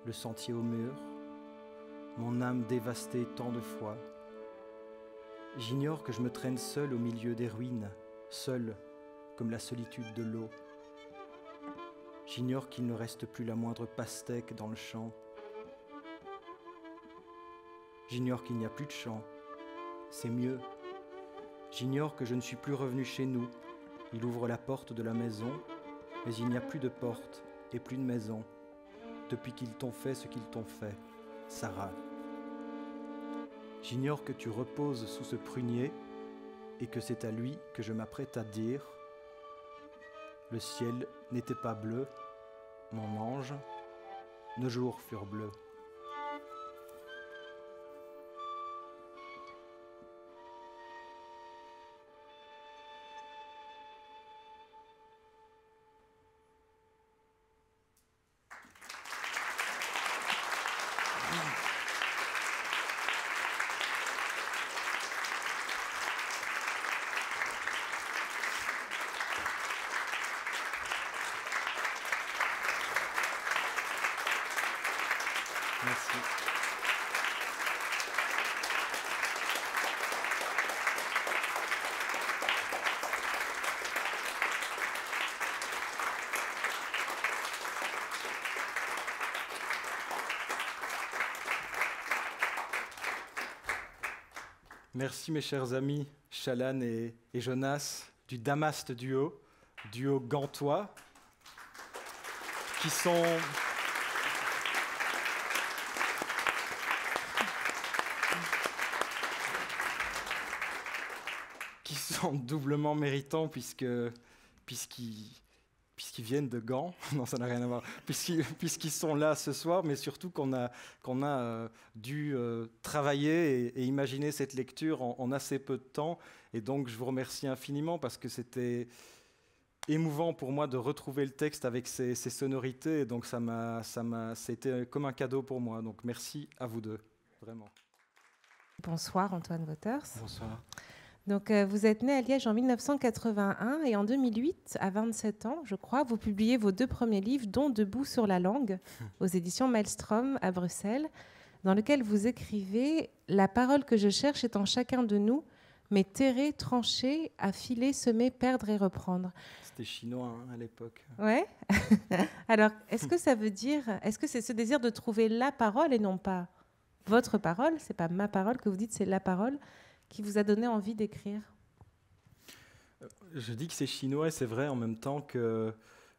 le sentier au mur, mon âme dévastée tant de fois. J'ignore que je me traîne seul au milieu des ruines, seul comme la solitude de l'eau. J'ignore qu'il ne reste plus la moindre pastèque dans le champ. J'ignore qu'il n'y a plus de champ. C'est mieux. J'ignore que je ne suis plus revenu chez nous. Il ouvre la porte de la maison, mais il n'y a plus de porte et plus de maison depuis qu'ils t'ont fait ce qu'ils t'ont fait, Sarah. J'ignore que tu reposes sous ce prunier et que c'est à lui que je m'apprête à dire Le ciel n'était pas bleu, mon ange, nos jours furent bleus. Merci mes chers amis Chalan et, Jonas du Damaste Duo, duo gantois, qui sont qui sont doublement méritants puisque puisqu'ils viennent de Gand, [laughs] non ça n'a rien à voir, puisqu'ils sont là ce soir, mais surtout qu'on a, qu'on a euh, dû euh, travailler et, imaginer cette lecture en, assez peu de temps. Et donc je vous remercie infiniment parce que c'était émouvant pour moi de retrouver le texte avec ses, sonorités. Et donc ça m'a, ça m'a, c'était comme un cadeau pour moi. Donc merci à vous deux, vraiment. Bonsoir Antoine Waters. Bonsoir. Donc, euh, vous êtes né à Liège en 1981 et en 2008, à 27 ans, je crois, vous publiez vos deux premiers livres, dont Debout sur la langue, [laughs] aux éditions Maelstrom à Bruxelles, dans lequel vous écrivez La parole que je cherche est en chacun de nous, mais terrer, trancher, affiler, semer, perdre et reprendre. C'était chinois hein, à l'époque. Ouais. [laughs] Alors, est-ce que ça veut dire, est-ce que c'est ce désir de trouver la parole et non pas votre parole? C'est pas ma parole que vous dites, c'est la parole qui vous a donné envie d'écrire Je dis que c'est chinois, c'est vrai en même temps que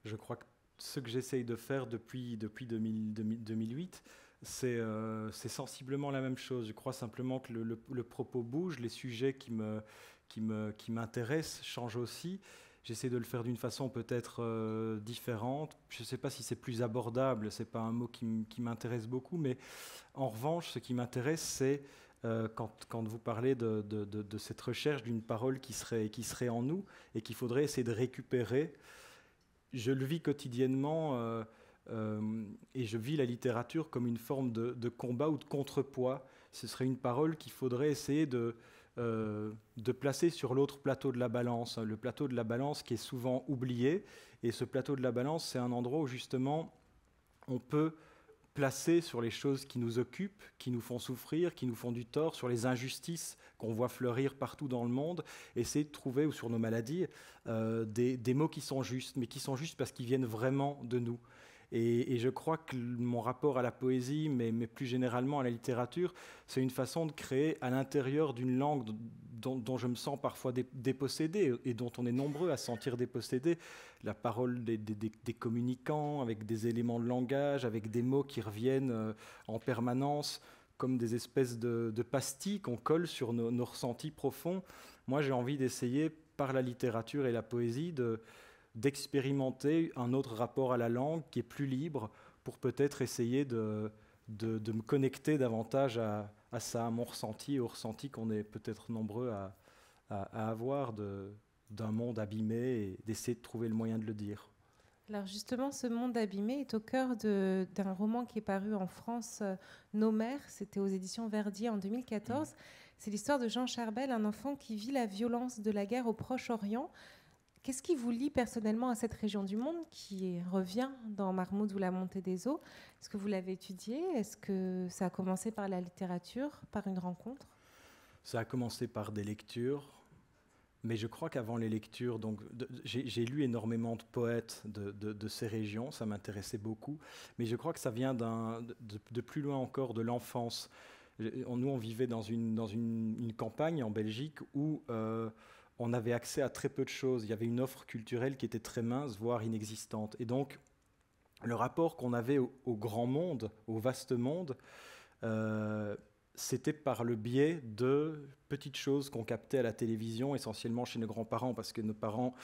je crois que ce que j'essaye de faire depuis, depuis 2008, euh, c'est sensiblement la même chose. Je crois simplement que le, propos bouge, les sujets qui m'intéressent qui qui changent aussi. J'essaie de le faire d'une façon peut-être euh, différente. Je ne sais pas si c'est plus abordable, ce n'est pas un mot qui m'intéresse beaucoup, mais en revanche, ce qui m'intéresse, c'est euh, quand, vous parlez de, cette recherche d'une parole qui serait, en nous et qu'il faudrait essayer de récupérer. Je le vis quotidiennement euh, euh, et je vis la littérature comme une forme de, combat ou de contrepoids. Ce serait une parole qu'il faudrait essayer de placer sur l'autre plateau de la balance, le plateau de la balance qui est souvent oublié. Et ce plateau de la balance, c'est un endroit où justement on peut placer sur les choses qui nous occupent, qui nous font souffrir, qui nous font du tort, sur les injustices qu'on voit fleurir partout dans le monde, essayer de trouver, ou sur nos maladies, euh, des, des, mots qui sont justes, mais qui sont justes parce qu'ils viennent vraiment de nous. Et, je crois que mon rapport à la poésie, mais, plus généralement à la littérature, c'est une façon de créer à l'intérieur d'une langue dont, je me sens parfois dépossédé et dont on est nombreux à sentir dépossédé, la parole des, communicants avec des éléments de langage, avec des mots qui reviennent euh, en permanence comme des espèces de, pastilles qu'on colle sur nos, ressentis profonds. Moi, j'ai envie d'essayer, par la littérature et la poésie, d'expérimenter un autre rapport à la langue qui est plus libre pour peut-être essayer de, de, me connecter davantage à, ça, à mon ressenti, au ressenti qu'on est peut-être nombreux à, à, à avoir d'un monde abîmé et d'essayer de trouver le moyen de le dire. Alors justement, ce monde abîmé est au cœur d'un roman qui est paru en France, euh, Nos mères, c'était aux éditions Verdier en 2014. C'est l'histoire de Jean Charbel, un enfant qui vit la violence de la guerre au Proche-Orient. Qu'est-ce qui vous lie personnellement à cette région du monde qui revient dans Marmoud ou la montée des eaux? Est-ce que vous l'avez étudié Est-ce que ça a commencé par la littérature, par une rencontre? Ça a commencé par des lectures, mais je crois qu'avant les lectures, donc j'ai lu énormément de poètes de, ces régions, ça m'intéressait beaucoup. Mais je crois que ça vient de, plus loin encore, de l'enfance. Nous, on vivait dans une, campagne en Belgique où euh, on avait accès à très peu de choses. Il y avait une offre culturelle qui était très mince, voire inexistante. Et donc, le rapport qu'on avait au, grand monde, au vaste monde, euh, c'était par le biais de petites choses qu'on captait à la télévision, essentiellement chez nos grands-parents, parce que nos parents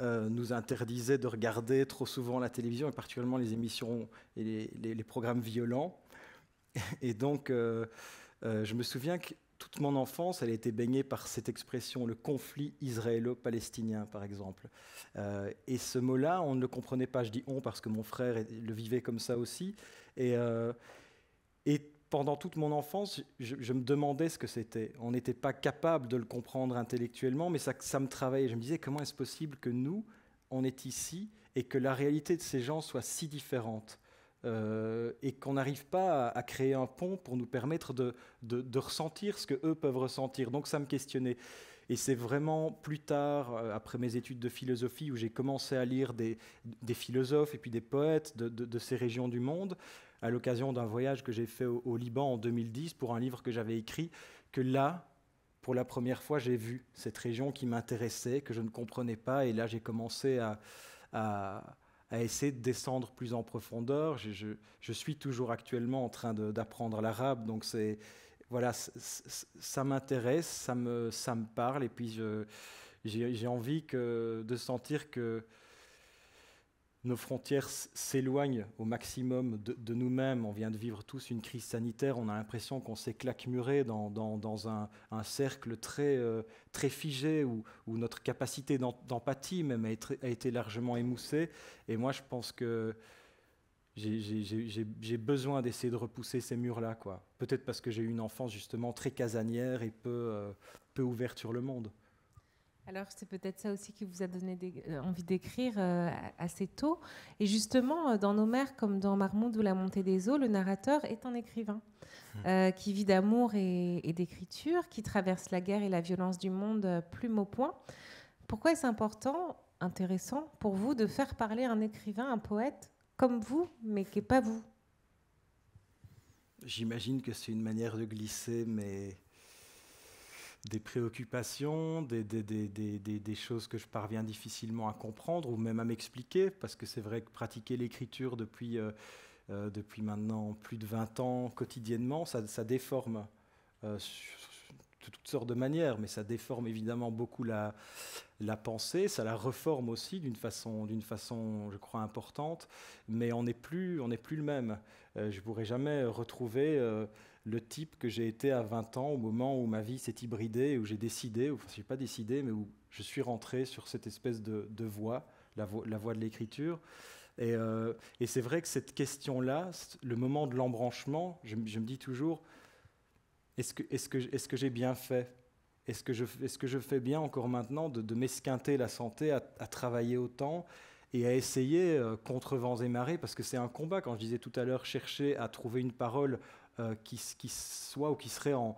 euh, nous interdisaient de regarder trop souvent la télévision, et particulièrement les émissions et les, programmes violents. Et donc, euh, je me souviens que toute mon enfance, elle a été baignée par cette expression, le conflit israélo-palestinien, par exemple. et ce mot-là, on ne le comprenait pas. Je dis on parce que mon frère le vivait comme ça aussi. Et, et pendant toute mon enfance, je, me demandais ce que c'était. On n'était pas capable de le comprendre intellectuellement, mais ça, ça me travaillait. Je me disais comment est-ce possible que nous, on est ici et que la réalité de ces gens soit si différente? Euh, et qu'on n'arrive pas à, créer un pont pour nous permettre de, de, ressentir ce que eux peuvent ressentir. Donc ça me questionnait. Et c'est vraiment plus tard, euh, après mes études de philosophie, où j'ai commencé à lire des, des, philosophes et puis des poètes de, de, ces régions du monde, à l'occasion d'un voyage que j'ai fait au, Liban en 2010 pour un livre que j'avais écrit, que là, pour la première fois, j'ai vu cette région qui m'intéressait, que je ne comprenais pas, et là j'ai commencé à, à, essayer de descendre plus en profondeur. Je, je, suis toujours actuellement en train d'apprendre l'arabe, donc c'est voilà, ça m'intéresse, ça me, ça me parle, et puis j'ai envie que, de sentir que nos frontières s'éloignent au maximum de, nous-mêmes. On vient de vivre tous une crise sanitaire. On a l'impression qu'on s'est claquemuré dans, un, cercle très, euh, très figé où, notre capacité d'empathie même a été, largement émoussée. Et moi, je pense que j'ai besoin d'essayer de repousser ces murs-là. Peut-être parce que j'ai eu une enfance justement très casanière et peu, euh, peu ouverte sur le monde. Alors c'est peut-être ça aussi qui vous a donné euh, envie d'écrire euh, assez tôt. Et justement, euh, dans nos mers, comme dans Marmoud ou La montée des eaux, le narrateur est un écrivain mmh. qui vit d'amour et, d'écriture, qui traverse la guerre et la violence du monde plume au point. Pourquoi est-ce important, intéressant pour vous de faire parler un écrivain, un poète comme vous, mais qui n'est pas vous? J'imagine que c'est une manière de glisser, mais des préoccupations, des, choses que je parviens difficilement à comprendre ou même à m'expliquer, parce que c'est vrai que pratiquer l'écriture depuis, euh, euh, maintenant plus de 20 ans quotidiennement, ça, déforme euh, de toutes sortes de manières, mais ça déforme évidemment beaucoup la, pensée, ça la reforme aussi d'une façon, façon, je crois, importante, mais on n'est plus, plus le même. je ne pourrai jamais retrouver le type que j'ai été à 20 ans, au moment où ma vie s'est hybridée, où j'ai décidé, enfin, je n'ai pas décidé, mais où je suis rentré sur cette espèce de, voie, la, voie, de l'écriture. Euh, et, c'est vrai que cette question-là, le moment de l'embranchement, je, me dis toujours, est-ce que, est que, est que j'ai bien fait? Est-ce que, est que je fais bien encore maintenant de, m'esquinter la santé, à, travailler autant et à essayer euh, contre vents et marées, parce que c'est un combat, quand je disais tout à l'heure, chercher à trouver une parole qui, qui, soit ou qui serait en,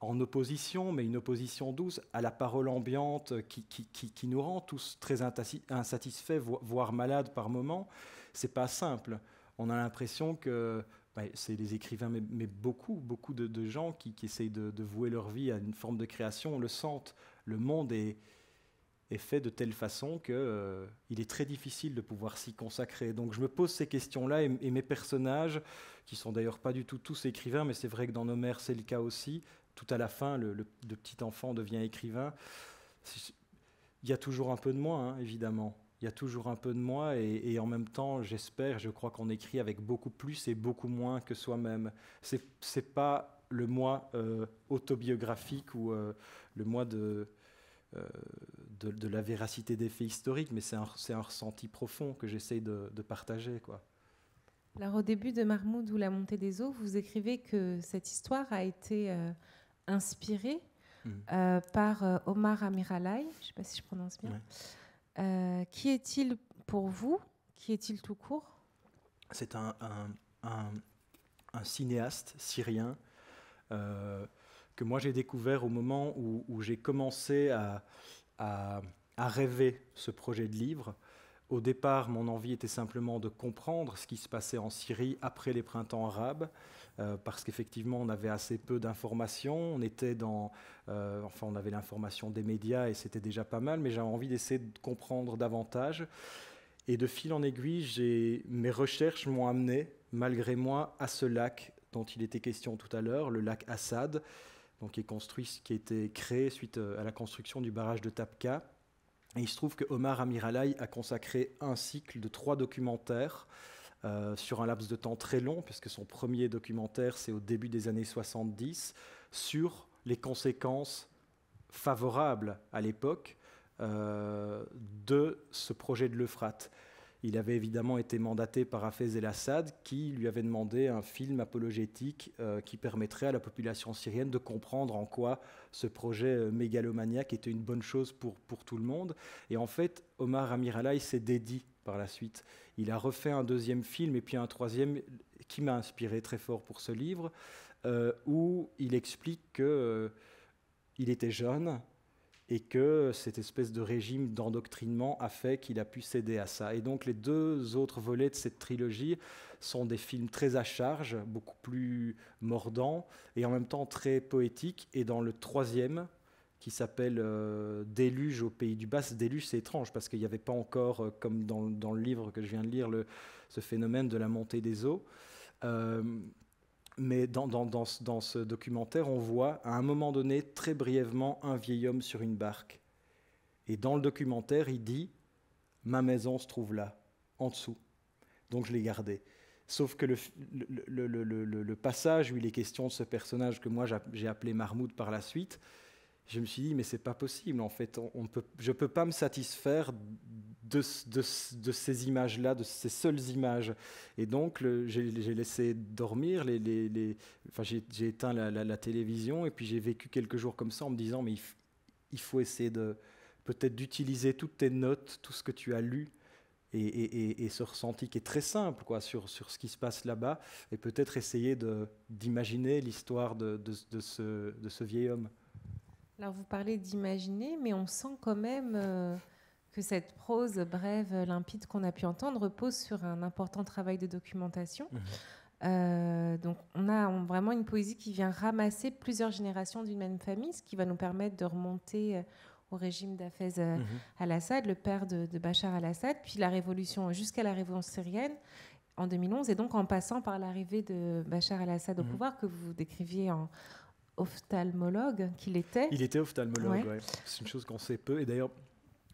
opposition, mais une opposition douce à la parole ambiante qui, qui nous rend tous très insatisfaits, voire malades par moments. C'est pas simple. On a l'impression que bah, c'est les écrivains, mais, beaucoup, beaucoup de, gens qui, essayent de, de, vouer leur vie à une forme de création, le sentent. Le monde est, est fait de telle façon qu'il euh, il est très difficile de pouvoir s'y consacrer. Donc je me pose ces questions-là et, mes personnages, qui sont d'ailleurs pas du tout tous écrivains, mais c'est vrai que dans nos mères c'est le cas aussi, tout à la fin le, petit enfant devient écrivain. Il y a toujours un peu de moi, hein, évidemment. Il y a toujours un peu de moi et, en même temps, j'espère, je crois qu'on écrit avec beaucoup plus et beaucoup moins que soi-même. C'est pas le moi euh, autobiographique ou euh, le moi de, euh, de, la véracité des faits historiques, mais c'est un, un, ressenti profond que j'essaye de, partager. Quoi. Alors au début de Marmoud ou la montée des eaux, vous écrivez que cette histoire a été inspirée mmh. par Omar Amiralai, je ne sais pas si je prononce bien. Euh, qui est-il pour vous? Qui est-il tout court? C'est un, un, cinéaste syrien euh, que moi j'ai découvert au moment où, j'ai commencé à, à, rêver ce projet de livre. Au départ, mon envie était simplement de comprendre ce qui se passait en Syrie après les printemps arabes, euh, parce qu'effectivement, on avait assez peu d'informations. On était dans, euh, enfin, on avait l'information des médias et c'était déjà pas mal, mais j'avais envie d'essayer de comprendre davantage. Et de fil en aiguille, mes recherches m'ont amené, malgré moi, à ce lac dont il était question tout à l'heure, le lac Assad, donc qui est construit, qui a été créé suite euh, à la construction du barrage de Tapka et il se trouve que Omar Amiralai a consacré un cycle de trois documentaires euh, sur un laps de temps très long, puisque son premier documentaire, c'est au début des années 70, sur les conséquences favorables à l'époque euh, de ce projet de l'Euphrate. Il avait évidemment été mandaté par Hafez el-Assad qui lui avait demandé un film apologétique euh, qui permettrait à la population syrienne de comprendre en quoi ce projet euh, mégalomaniaque était une bonne chose pour, pour tout le monde. Et en fait, Omar Amiralai s'est dédié par la suite. Il a refait un deuxième film et puis un troisième qui m'a inspiré très fort pour ce livre, euh, où il explique qu'il il était jeune, et que cette espèce de régime d'endoctrinement a fait qu'il a pu céder à ça. Et donc les deux autres volets de cette trilogie sont des films très à charge, beaucoup plus mordants et en même temps très poétiques. Et dans le troisième, qui s'appelle euh, Déluge au pays du bas. Déluge, c'est étrange parce qu'il n'y avait pas encore, euh, comme dans, le livre que je viens de lire, ce phénomène de la montée des eaux. Euh, mais dans, dans, ce documentaire, on voit à un moment donné, très brièvement, un vieil homme sur une barque. Et dans le documentaire, il dit Ma maison se trouve là, en dessous. Donc je l'ai gardé. Sauf que le, le, passage où il est question de ce personnage que moi j'ai appelé Marmoud par la suite, je me suis dit, mais c'est pas possible en fait. On, peut, je ne peux pas me satisfaire de, ces images-là, de ces seules images. Et donc, j'ai laissé dormir, les, les, j'ai éteint la, télévision et puis j'ai vécu quelques jours comme ça en me disant, mais il, faut essayer peut-être d'utiliser toutes tes notes, tout ce que tu as lu. Et, et, et, ce ressenti qui est très simple quoi, sur, sur ce qui se passe là-bas, et peut-être essayer d'imaginer l'histoire de, de, ce, de ce vieil homme. Alors vous parlez d'imaginer, mais on sent quand même euh, que cette prose brève, limpide qu'on a pu entendre repose sur un important travail de documentation. Mhm. Euh, donc on a vraiment une poésie qui vient ramasser plusieurs générations d'une même famille, ce qui va nous permettre de remonter euh, au régime d'Afez mhm. al-Assad, le père de, Bachar al-Assad, puis la révolution jusqu'à la révolution syrienne en 2011, et donc en passant par l'arrivée de Bachar al-Assad au mhm. pouvoir que vous décriviez en, ophtalmologue qu'il était. Il était ophtalmologue, ouais. c'est une chose qu'on sait peu. Et d'ailleurs,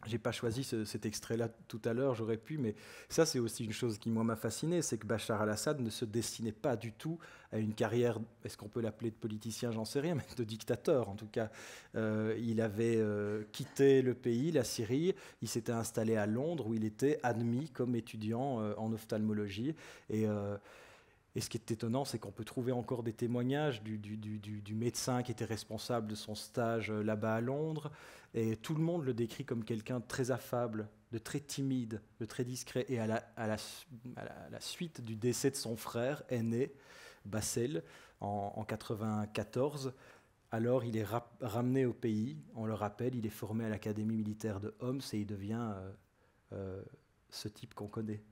j'ai pas choisi cet extrait-là tout à l'heure, j'aurais pu, mais ça c'est aussi une chose qui moi m'a fasciné, c'est que Bachar al-Assad ne se destinait pas du tout à une carrière, est-ce qu'on peut l'appeler de politicien, j'en sais rien, mais de dictateur en tout cas. Euh, il avait euh, quitté le pays, la Syrie, il s'était installé à Londres où il était admis comme étudiant euh, en ophtalmologie et et ce qui est étonnant, c'est qu'on peut trouver encore des témoignages du, médecin qui était responsable de son stage euh, là-bas à Londres. Et tout le monde le décrit comme quelqu'un de très affable, de très timide, de très discret. Et à la, suite du décès de son frère aîné, Bassel, en, en 94, alors il est ramené au pays, on le rappelle, il est formé à l'Académie militaire de Homs et il devient euh, euh, ce type qu'on connaît.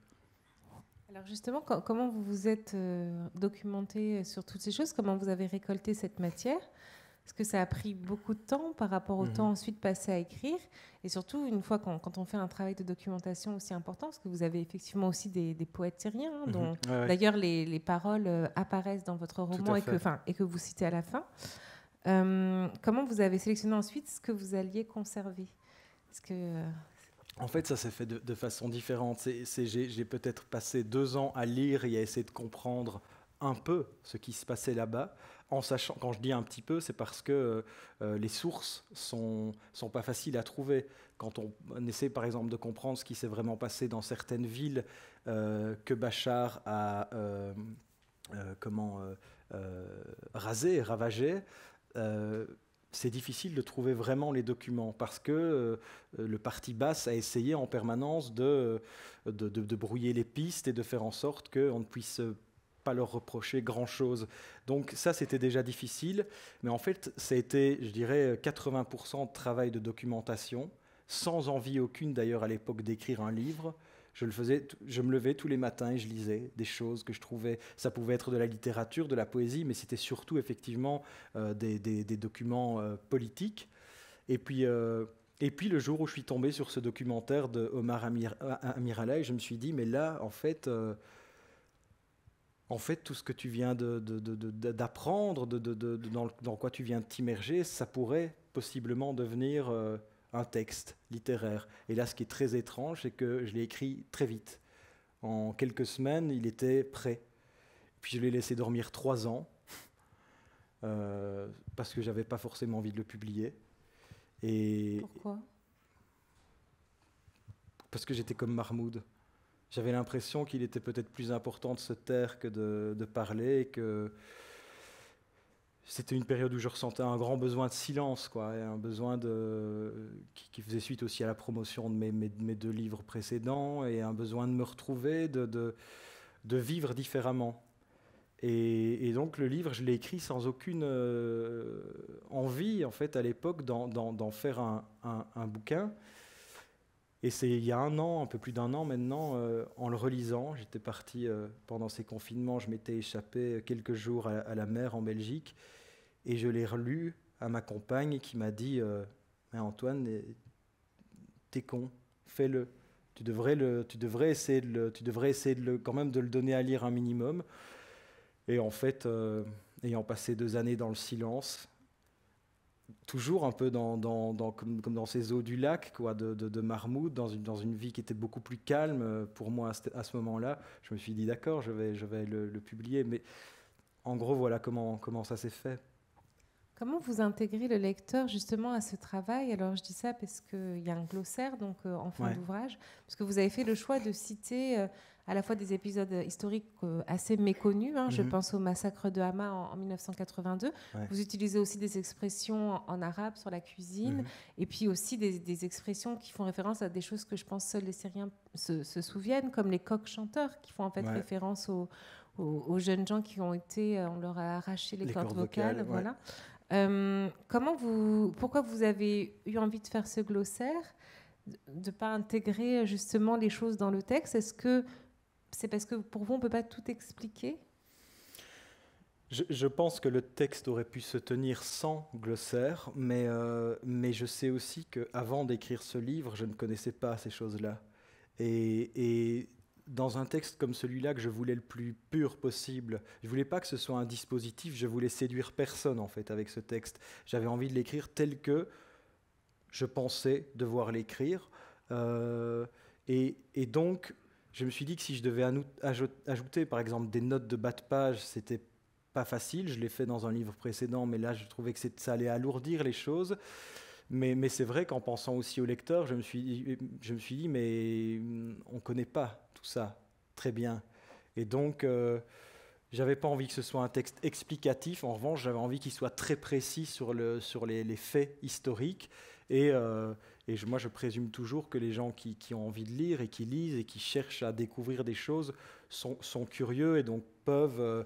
Alors justement, comment vous vous êtes euh, documenté sur toutes ces choses? Comment vous avez récolté cette matière? Est-ce que ça a pris beaucoup de temps par rapport au Mhm. temps ensuite passé à écrire? Et surtout, une fois qu'on- quand on fait un travail de documentation aussi important, parce que vous avez effectivement aussi des, des poètes syriens, hein, dont. Ouais, ouais. d'ailleurs les, les paroles euh, apparaissent dans votre roman et que, et vous citez à la fin. Euh, comment vous avez sélectionné ensuite ce que vous alliez conserver? Est-ce que euh, En fait, ça s'est fait de, façon différente. J'ai peut-être passé deux ans à lire et à essayer de comprendre un peu ce qui se passait là-bas, en sachant, quand je dis un petit peu, c'est parce que euh, les sources sont, sont pas faciles à trouver. Quand on, essaie par exemple de comprendre ce qui s'est vraiment passé dans certaines villes euh, que Bachar a euh, euh, comment euh, euh, rasé, ravagé, euh, c'est difficile de trouver vraiment les documents parce que euh, le parti basse a essayé en permanence de, de, de- brouiller les pistes et de faire en sorte qu'on ne puisse pas leur reprocher grand-chose. Donc ça, c'était déjà difficile, mais en fait, ça a été, je dirais, 80% de travail de documentation, sans envie aucune d'ailleurs à l'époque d'écrire un livre. Je, le faisais, je me levais tous les matins et je lisais des choses que je trouvais. Ça pouvait être de la littérature, de la poésie, mais c'était surtout effectivement euh, des, documents euh, politiques. Et puis, euh, et puis le jour où je suis tombé sur ce documentaire de Omar Amir, je me suis dit, mais là, en fait, en fait, tout ce que tu viens d'apprendre, dans, dans quoi tu viens de t'immerger, ça pourrait possiblement devenir un texte littéraire. Et là, ce qui est très étrange, c'est que je l'ai écrit très vite. En quelques semaines, il était prêt. Puis je l'ai laissé dormir trois ans, euh, parce que j'avais pas forcément envie de le publier. Et pourquoi? Parce que j'étais comme Mahmoud. J'avais l'impression qu'il était peut-être plus important de se taire que de, de parler, et que c'était une période où je ressentais un grand besoin de silence, quoi, un besoin de qui, faisait suite aussi à la promotion de mes, deux livres précédents, et un besoin de me retrouver, de, de, vivre différemment. Et, donc le livre, je l'ai écrit sans aucune euh, envie, en fait, à l'époque, d'en- faire un, un- bouquin. Et c'est il y a un an, un peu plus d'un an maintenant, euh, en le relisant, j'étais parti euh, pendant ces confinements, je m'étais échappé quelques jours à la mer en Belgique, et je l'ai relu à ma compagne qui m'a dit euh, Antoine, t'es con, fais-le. Tu devrais, le, tu, devrais essayer de le, tu devrais essayer de le, quand même de le donner à lire un minimum. Et en fait, euh, ayant passé deux années dans le silence, toujours un peu comme, dans ces eaux du lac quoi, de, de, de Marmoud, dans une, dans une vie qui était beaucoup plus calme euh, pour moi à ce, à ce moment-là. Je me suis dit, d'accord, je vais, je vais le, le publier. Mais en gros, voilà comment, comment ça s'est fait. Comment vous intégrez le lecteur justement à ce travail? Alors je dis ça parce qu'il y a un glossaire donc euh, en fin Ouais. d'ouvrage, parce que vous avez fait le choix de citer euh, à la fois des épisodes historiques euh, assez méconnus. hein. Je Mhm. pense au massacre de Hama en, en 1982. Ouais. Vous utilisez aussi des expressions en, en arabe sur la cuisine, Mhm. et puis aussi des, des expressions qui font référence à des choses que je pense seuls les Syriens se, se souviennent, comme les coqs chanteurs, qui font en fait Ouais. référence aux, aux- aux jeunes gens qui ont été, euh, on leur a arraché les, Les cordes, cordes vocales, voilà. Euh, comment vous, pourquoi vous avez eu envie de faire ce glossaire, de ne pas intégrer justement les choses dans le texte? Est-ce que c'est parce que pour vous on peut pas tout expliquer? Je, pense que le texte aurait pu se tenir sans glossaire, mais, euh, mais je sais aussi qu'avant d'écrire ce livre, je ne connaissais pas ces choses-là. Et dans un texte comme celui-là que je voulais le plus pur possible, je voulais pas que ce soit un dispositif, je voulais séduire personne en fait avec ce texte. J'avais envie de l'écrire tel que je pensais devoir l'écrire. Euh, et, donc, je me suis dit que si je devais ajouter par exemple des notes de bas de page, c'était pas facile. Je l'ai fait dans un livre précédent, mais là, je trouvais que ça allait alourdir les choses. Mais, mais c'est vrai qu'en pensant aussi au lecteur, je me suis, je me suis dit, mais hum, on ne connaît pas tout ça très bien. Et donc, euh, j'avais pas envie que ce soit un texte explicatif. En revanche, j'avais envie qu'il soit très précis sur, le, sur les, faits historiques. Et, euh, et je- moi, je présume toujours que les gens qui, qui ont envie de lire et qui lisent et qui cherchent à découvrir des choses sont, sont curieux et donc peuvent, euh,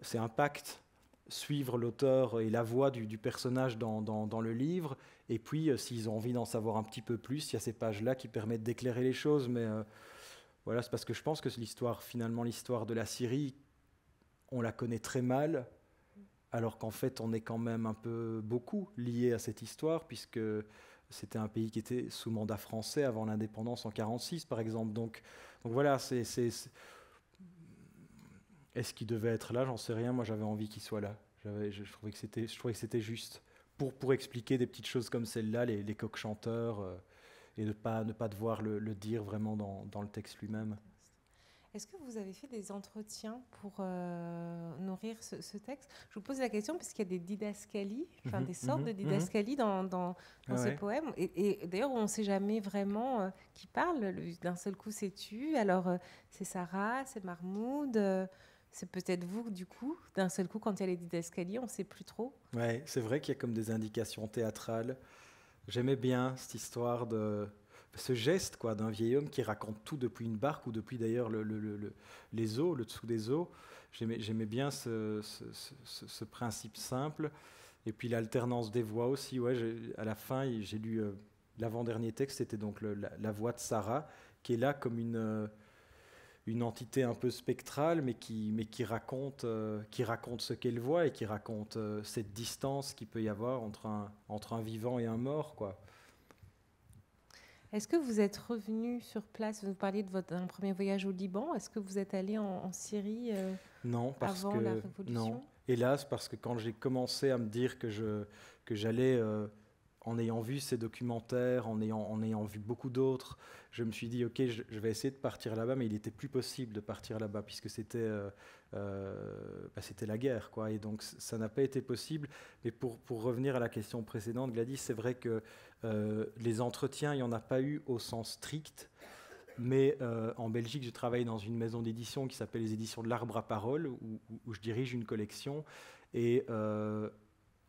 c'est un pacte, suivre l'auteur et la voix du, personnage dans, dans- dans le livre. Et puis, euh, s'ils ont envie d'en savoir un petit peu plus, il y a ces pages-là qui permettent d'éclairer les choses. Mais voilà, c'est parce que je pense que l'histoire, finalement, l'histoire de la Syrie, on la connaît très mal. alors qu'en fait on est quand même un peu beaucoup lié à cette histoire, puisque c'était un pays qui était sous mandat français avant l'indépendance en 1946, par exemple. Donc, donc voilà, est-ce qu'il devait être là? J'en sais rien. Moi, j'avais envie qu'il soit là. Je, trouvais que c'était, je trouvais que c'était juste pour, pour expliquer des petites choses comme celle-là, les, les coqs chanteurs, euh, et ne pas, ne pas devoir le, le dire vraiment dans, dans le texte lui-même. Est-ce que vous avez fait des entretiens pour euh, nourrir ce, texte? Je vous pose la question parce qu'il y a des didascalies, enfin mhm, des sortes de mhm, didascalies mhm. dans, dans, dans ces poèmes. Et, d'ailleurs, on ne sait jamais vraiment euh, qui parle. D'un seul coup, c'est tu. Alors, euh, c'est Sarah, c'est Marmoud. c'est peut-être vous, du coup. D'un seul coup, quand il y a les didascalies, on ne sait plus trop. Oui, c'est vrai qu'il y a comme des indications théâtrales. J'aimais bien cette histoire de ce geste quoi d'un vieil homme qui raconte tout depuis une barque ou depuis d'ailleurs le, les eaux, le dessous des eaux. J'aimais bien ce, ce, principe simple. Et puis l'alternance des voix aussi. Ouais, à la fin, j'ai lu euh, l'avant-dernier texte, c'était donc la, voix de Sarah, qui est là comme une, euh, une entité un peu spectrale, mais qui, mais qui, raconte, euh, qui raconte ce qu'elle voit et qui raconte cette distance qu'il peut y avoir entre un, entre un vivant et un mort. quoi. Est-ce que vous êtes revenu sur place? Vous parliez de votre un premier voyage au Liban. Est-ce que vous êtes allé en, Syrie euh, non, parce avant que, la révolution? Non, hélas, parce que quand j'ai commencé à me dire que je que j'allais, euh, en ayant vu ces documentaires, en ayant vu beaucoup d'autres, je me suis dit ok, je, vais essayer de partir là-bas, mais il n'était plus possible de partir là-bas puisque c'était euh, bah, c'était la guerre, quoi. Et donc ça n'a pas été possible. Mais pour pour revenir à la question précédente, Gladys, c'est vrai que euh, les entretiens, il n'y en a pas eu au sens strict. Mais euh, en Belgique, je travaille dans une maison d'édition qui s'appelle les éditions de l'Arbre à Parole, où, je dirige une collection. Et euh,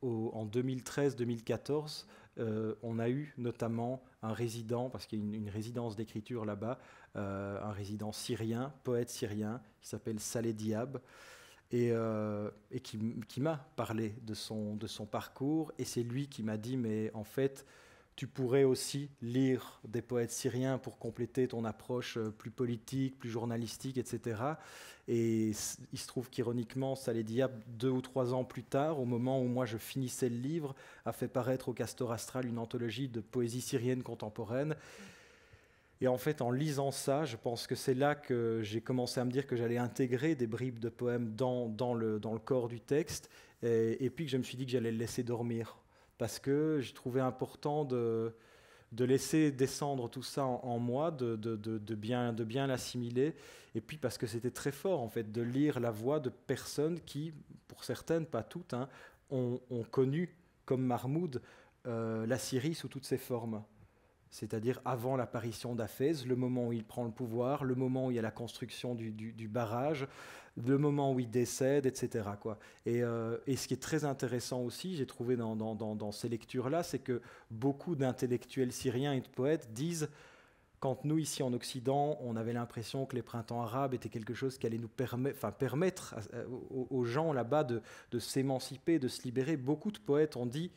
en 2013-2014, on a eu notamment un résident, parce qu'il y a une, résidence d'écriture là-bas, un résident syrien, poète syrien, qui s'appelle Saleh Diab, et, et qui, m'a parlé de son parcours. Et c'est lui qui m'a dit, mais en fait, tu pourrais aussi lire des poètes syriens pour compléter ton approche euh, plus politique, plus journalistique, etc. Et il se trouve qu'ironiquement, Saleh Diab, deux ou trois ans plus tard, au moment où moi je finissais le livre, a fait paraître au Castor Astral une anthologie de poésie syrienne contemporaine. Et en fait, en lisant ça, je pense que c'est là que j'ai commencé à me dire que j'allais intégrer des bribes de poèmes dans, dans, le, dans le corps du texte, et puis que je me suis dit que j'allais le laisser dormir parce que j'ai trouvé important de, de laisser descendre tout ça en, moi, de, de, de, bien, de bien l'assimiler, et puis parce que c'était très fort en fait de lire la voix de personnes qui, pour certaines, pas toutes, hein, ont, ont, connu, comme Mahmoud, euh, la Syrie sous toutes ses formes. C'est-à-dire avant l'apparition d'Aphèse, le moment où il prend le pouvoir, le moment où il y a la construction du, barrage, le moment où il décède, etc. Euh, et, ce qui est très intéressant aussi, j'ai trouvé dans, ces lectures-là, c'est que beaucoup d'intellectuels syriens et de poètes disent quand nous, ici en Occident, on avait l'impression que les printemps arabes étaient quelque chose qui allait nous permettre, permettre aux, gens là-bas de, s'émanciper, de se libérer, beaucoup de poètes ont dit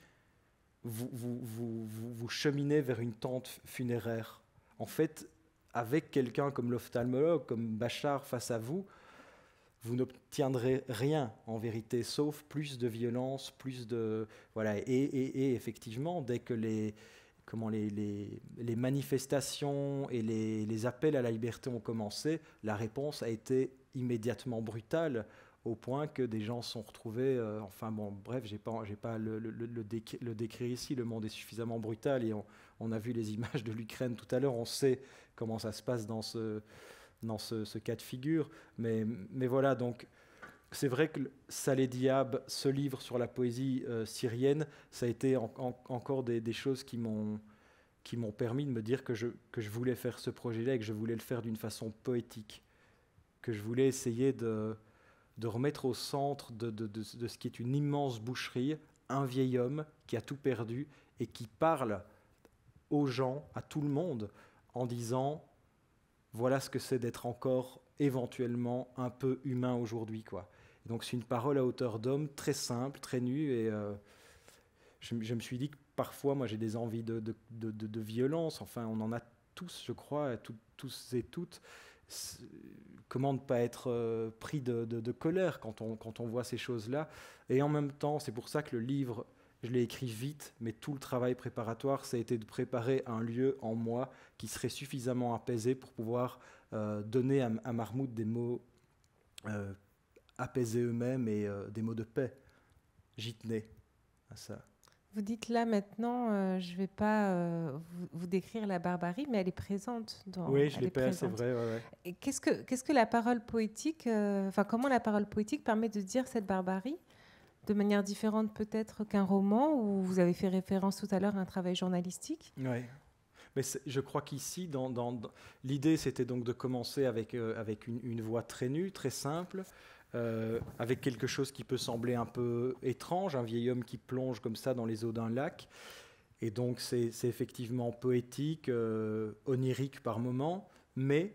vous, cheminez vers une tente funéraire. En fait, avec quelqu'un comme l'ophtalmologue, comme Bachar face à vous, vous n'obtiendrez rien en vérité, sauf plus de violence, plus de... Voilà, et, effectivement, dès que les, comment les, les, manifestations et les, les, appels à la liberté ont commencé, la réponse a été immédiatement brutale au point que des gens sont retrouvés. Euh, enfin bon, bref, j'ai pas, j'ai pas le, le, le, décrire ici. Le monde est suffisamment brutal et on, a vu les images de l'Ukraine tout à l'heure. On sait comment ça se passe dans ce, dans ce, cas de figure. Mais, mais voilà, donc c'est vrai que Saleh Diab, ce livre sur la poésie euh, syrienne, ça a été encore des, choses qui m'ont qui m'ont permis de me dire que je, que je voulais faire ce projet-là et que je voulais le faire d'une façon poétique, que je voulais essayer de, de remettre au centre de, ce qui est une immense boucherie un vieil homme qui a tout perdu et qui parle aux gens, à tout le monde, en disant voilà ce que c'est d'être encore éventuellement un peu humain aujourd'hui. quoi. Donc c'est une parole à hauteur d'homme, très simple, très nue, et euh, je, me suis dit que parfois, moi j'ai des envies de, violence, enfin on en a tous, je crois, tous et toutes, comment ne pas être pris de, colère quand on, quand on voit ces choses-là? Et en même temps, c'est pour ça que le livre, je l'ai écrit vite, mais tout le travail préparatoire, ça a été de préparer un lieu en moi qui serait suffisamment apaisé pour pouvoir donner à, à Marmoud des mots apaisés eux-mêmes et des mots de paix. J'y tenais à ça. Vous dites là maintenant, euh, je ne vais pas euh, vous, décrire la barbarie, mais elle est présente. Dans, oui, je l'ai pas, c'est vrai. Qu'est-ce que, qu'est-ce que la parole poétique, euh, enfin comment la parole poétique permet de dire cette barbarie? De manière différente peut-être qu'un roman, où vous avez fait référence tout à l'heure à un travail journalistique Oui. Mais je crois qu'ici, l'idée, c'était donc de commencer avec, avec une, voix très nue, très simple, euh, avec quelque chose qui peut sembler un peu étrange, un vieil homme qui plonge comme ça dans les eaux d'un lac. Et donc c'est effectivement poétique, euh, onirique par moments, mais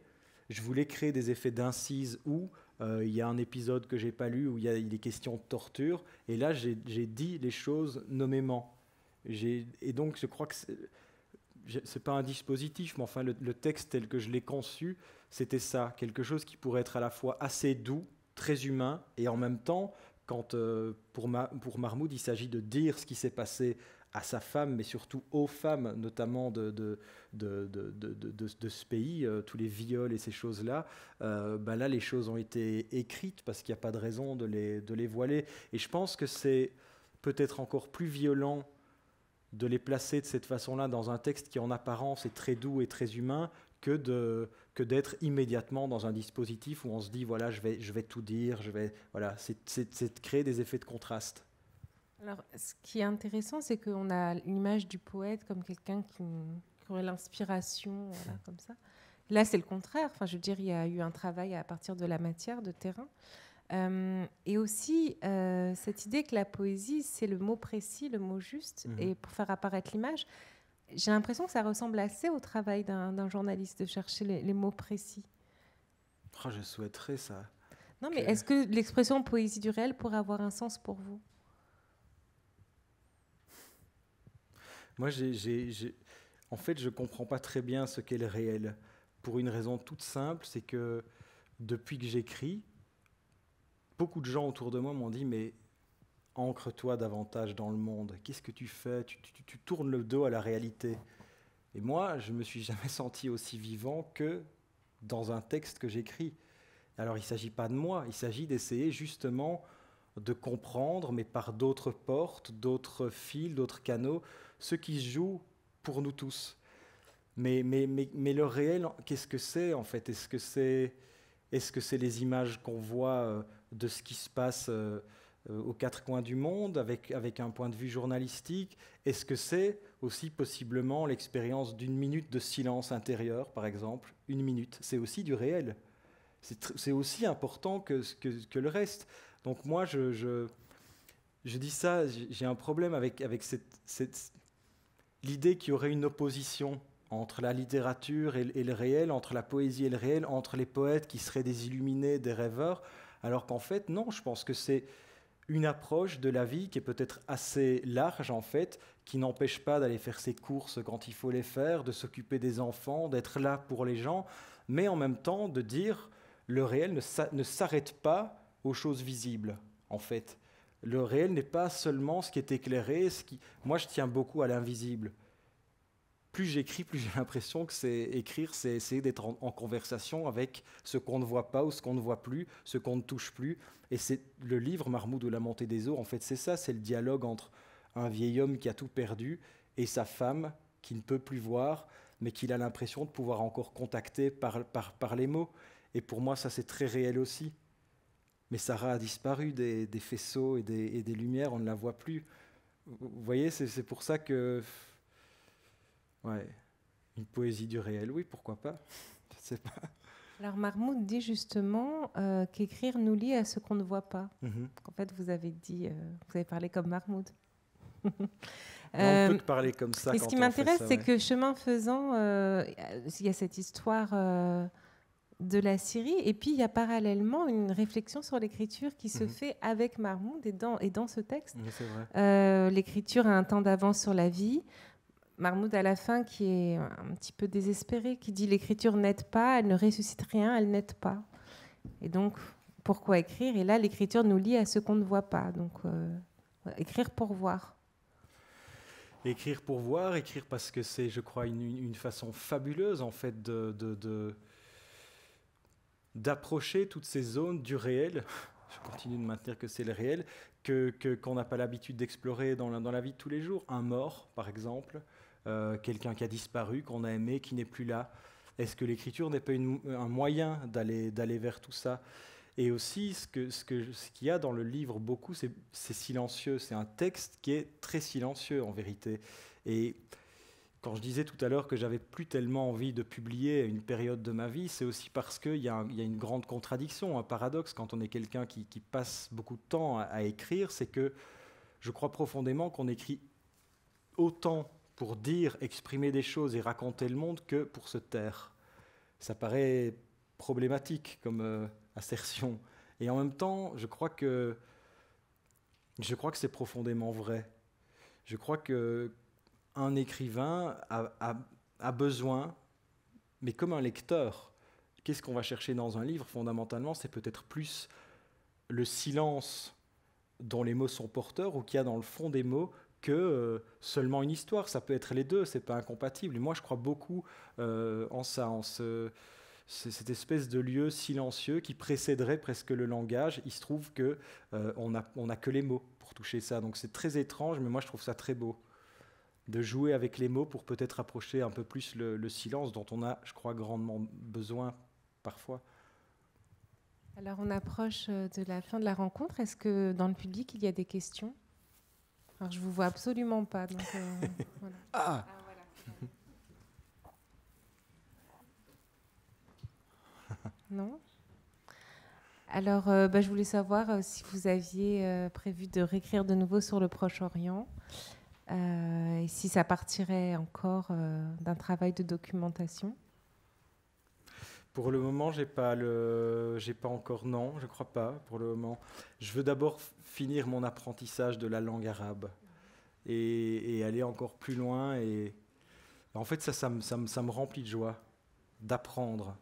je voulais créer des effets d'incise où euh, il y a un épisode que j'ai pas lu où il y a des questions de torture, et là j'ai dit les choses nommément. Et donc je crois que c'est pas un dispositif, mais enfin le, texte tel que je l'ai conçu, c'était ça, quelque chose qui pourrait être à la fois assez doux, très humain, et en même temps, quand euh, pour, pour Mahmoud, il s'agit de dire ce qui s'est passé à sa femme, mais surtout aux femmes, notamment de, de, de, de ce pays, euh, tous les viols et ces choses-là, ben là, les choses ont été écrites parce qu'il n'y a pas de raison de les, de les voiler. Et je pense que c'est peut-être encore plus violent de les placer de cette façon-là dans un texte qui en apparence est très doux et très humain que de que d'être immédiatement dans un dispositif où on se dit voilà je vais je vais tout dire je vais voilà c'est de créer des effets de contraste alors ce qui est intéressant c'est qu'on a l'image du poète comme quelqu'un qui, aurait l'inspiration voilà, comme ça là c'est le contraire enfin je veux dire il y a eu un travail à partir de la matière de terrain euh, et aussi euh, cette idée que la poésie c'est le mot précis le mot juste mhm. et pour faire apparaître l'image j'ai l'impression que ça ressemble assez au travail d'un journaliste de chercher les, mots précis. Oh, je souhaiterais ça. Non, mais est-ce que l'expression poésie du réel pourrait avoir un sens pour vous? Moi, en fait, je ne comprends pas très bien ce qu'est le réel. Pour une raison toute simple, c'est que depuis que j'écris, beaucoup de gens autour de moi m'ont dit Mais ancre-toi davantage dans le monde. Qu'est-ce que tu fais? Tu, tournes le dos à la réalité. Et moi, je me suis jamais senti aussi vivant que dans un texte que j'écris. Alors il ne s'agit pas de moi, il s'agit d'essayer justement de comprendre, mais par d'autres portes, d'autres fils, d'autres canaux, ce qui se joue pour nous tous. Mais, mais, mais, mais le réel, qu'est-ce que c'est en fait? Est-ce que c'est est -ce c'est les images qu'on voit euh, de ce qui se passe euh, euh, aux quatre coins du monde, avec, avec un point de vue journalistique? Est-ce que c'est aussi possiblement l'expérience d'une minute de silence intérieur, par exemple? Une minute, c'est aussi du réel. C'est aussi important que, que, le reste. Donc moi, je, je, je dis ça, j'ai un problème avec, avec cette l'idée qu'il y aurait une opposition entre la littérature et, le réel, entre la poésie et le réel, entre les poètes qui seraient des illuminés, des rêveurs, alors qu'en fait, non, je pense que c'est une approche de la vie qui est peut-être assez large en fait, qui n'empêche pas d'aller faire ses courses quand il faut les faire, de s'occuper des enfants, d'être là pour les gens, mais en même temps de dire le réel ne s'arrête pas aux choses visibles en fait. Le réel n'est pas seulement ce qui est éclairé, ce qui... moi je tiens beaucoup à l'invisible plus j'écris, plus j'ai l'impression que c'est écrire, c'est essayer d'être en, conversation avec ce qu'on ne voit pas ou ce qu'on ne voit plus, ce qu'on ne touche plus. Et c'est le livre Marmoud ou la montée des eaux, en fait, c'est ça, c'est le dialogue entre un vieil homme qui a tout perdu et sa femme qui ne peut plus voir, mais qu'il a l'impression de pouvoir encore contacter par, les mots. Et pour moi, ça, c'est très réel aussi. Mais Sarah a disparu des, des faisceaux et des, et des lumières, on ne la voit plus. Vous voyez, c'est pour ça que Ouais. Une poésie du réel, oui, pourquoi pas [laughs] Je sais pas. Alors Marmoud dit justement euh, qu'écrire nous lie à ce qu'on ne voit pas. Mhm. En fait, vous avez dit, euh, vous avez parlé comme Marmoud. [laughs] on peut euh, parler comme ça. Mais ce qui m'intéresse, c'est que chemin faisant, il y a cette histoire de la Syrie, et puis il y a parallèlement une réflexion sur l'écriture qui se mhm. fait avec Marmoud et dans, et dans ce texte. L'écriture a un temps d'avance sur la vie. Marmoud à la fin qui est un petit peu désespéré, qui dit l'écriture n'aide pas, elle ne ressuscite rien, elle n'aide pas. Et donc, pourquoi écrire? Et là, l'écriture nous lie à ce qu'on ne voit pas. Donc, euh, écrire pour voir. Écrire pour voir, écrire parce que c'est, je crois, une, façon fabuleuse, en fait, de, d'approcher toutes ces zones du réel. [laughs] Je continue de maintenir que c'est le réel, que, qu'on n'a pas l'habitude d'explorer dans la, dans la vie de tous les jours. Un mort, par exemple, euh, quelqu'un qui a disparu, qu'on a aimé, qui n'est plus là. Est-ce que l'écriture n'est pas un moyen d'aller, vers tout ça? Et aussi, ce, que, ce, que, ce qu'il y a dans le livre beaucoup, c'est silencieux. C'est un texte qui est très silencieux en vérité. Et quand je disais tout à l'heure que j'avais plus tellement envie de publier une période de ma vie, c'est aussi parce qu'il y, a une grande contradiction, un paradoxe quand on est quelqu'un qui, passe beaucoup de temps à écrire, c'est que je crois profondément qu'on écrit autant pour dire, exprimer des choses et raconter le monde que pour se taire. Ça paraît problématique comme euh, assertion. Et en même temps, je crois que je crois que c'est profondément vrai. Je crois que un écrivain a, besoin, mais comme un lecteur, qu'est-ce qu'on va chercher dans un livre? Fondamentalement, c'est peut-être plus le silence dont les mots sont porteurs ou qu'il y a dans le fond des mots que euh, seulement une histoire. Ça peut être les deux, c'est pas incompatible. Et moi, je crois beaucoup euh, en ça, en ce, cette espèce de lieu silencieux qui précéderait presque le langage. Il se trouve que euh, on n'a on a que les mots pour toucher ça. Donc c'est très étrange, mais moi, je trouve ça très beau de jouer avec les mots pour peut-être approcher un peu plus le, le silence dont on a, je crois, grandement besoin parfois. Alors on approche de la fin de la rencontre. Est-ce que dans le public, il y a des questions? Alors, je vous vois absolument pas. Donc, euh, [laughs] Ah, ah [laughs] Non? Alors, euh, bah, je voulais savoir euh, si vous aviez prévu de réécrire de nouveau sur le Proche-Orient et si ça partirait encore d'un travail de documentation? Pour le moment, j'ai pas le, j'ai pas encore non, je crois pas. Pour le moment, je veux d'abord finir mon apprentissage de la langue arabe et, aller encore plus loin. Et en fait, ça, ça, me, remplit de joie d'apprendre.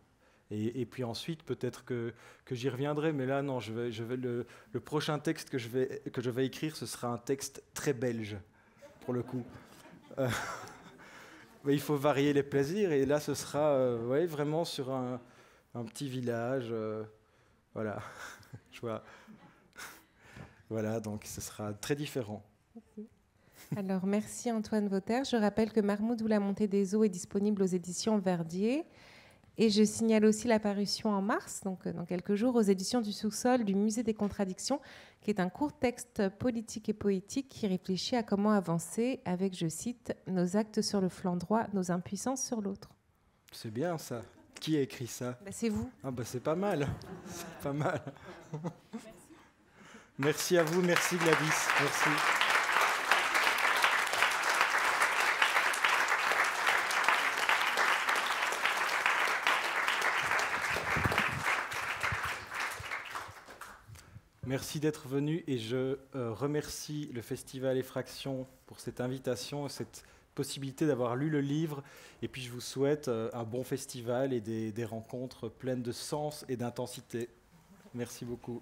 Et, puis ensuite, peut-être que, que j'y reviendrai, mais là, non, je vais, je vais le, le, prochain texte que je, vais, que je vais écrire, ce sera un texte très belge, pour le coup. Euh, [laughs] il faut varier les plaisirs. Et là, ce sera euh, vraiment sur un, un petit village. Euh, voilà. [laughs] Je vois. [laughs] voilà, donc ce sera très différent. Alors, merci Antoine Vauter. Je rappelle que Marmoud ou la montée des eaux est disponible aux éditions Verdier. Et je signale aussi l'apparition en mars, donc euh, dans quelques jours, aux éditions du sous-sol du Musée des contradictions, qui est un court texte politique et poétique qui réfléchit à comment avancer avec, je cite, nos actes sur le flanc droit, nos impuissances sur l'autre. C'est bien ça. Qui a écrit ça? Bah, C'est vous. Ah bah c'est pas mal. C'est pas mal. [laughs] Merci. à vous, merci Gladys. Merci. Merci d'être venu et je euh, remercie le Festival Effraction pour cette invitation, cette possibilité d'avoir lu le livre. Et puis je vous souhaite euh, un bon festival et des rencontres pleines de sens et d'intensité. Merci beaucoup.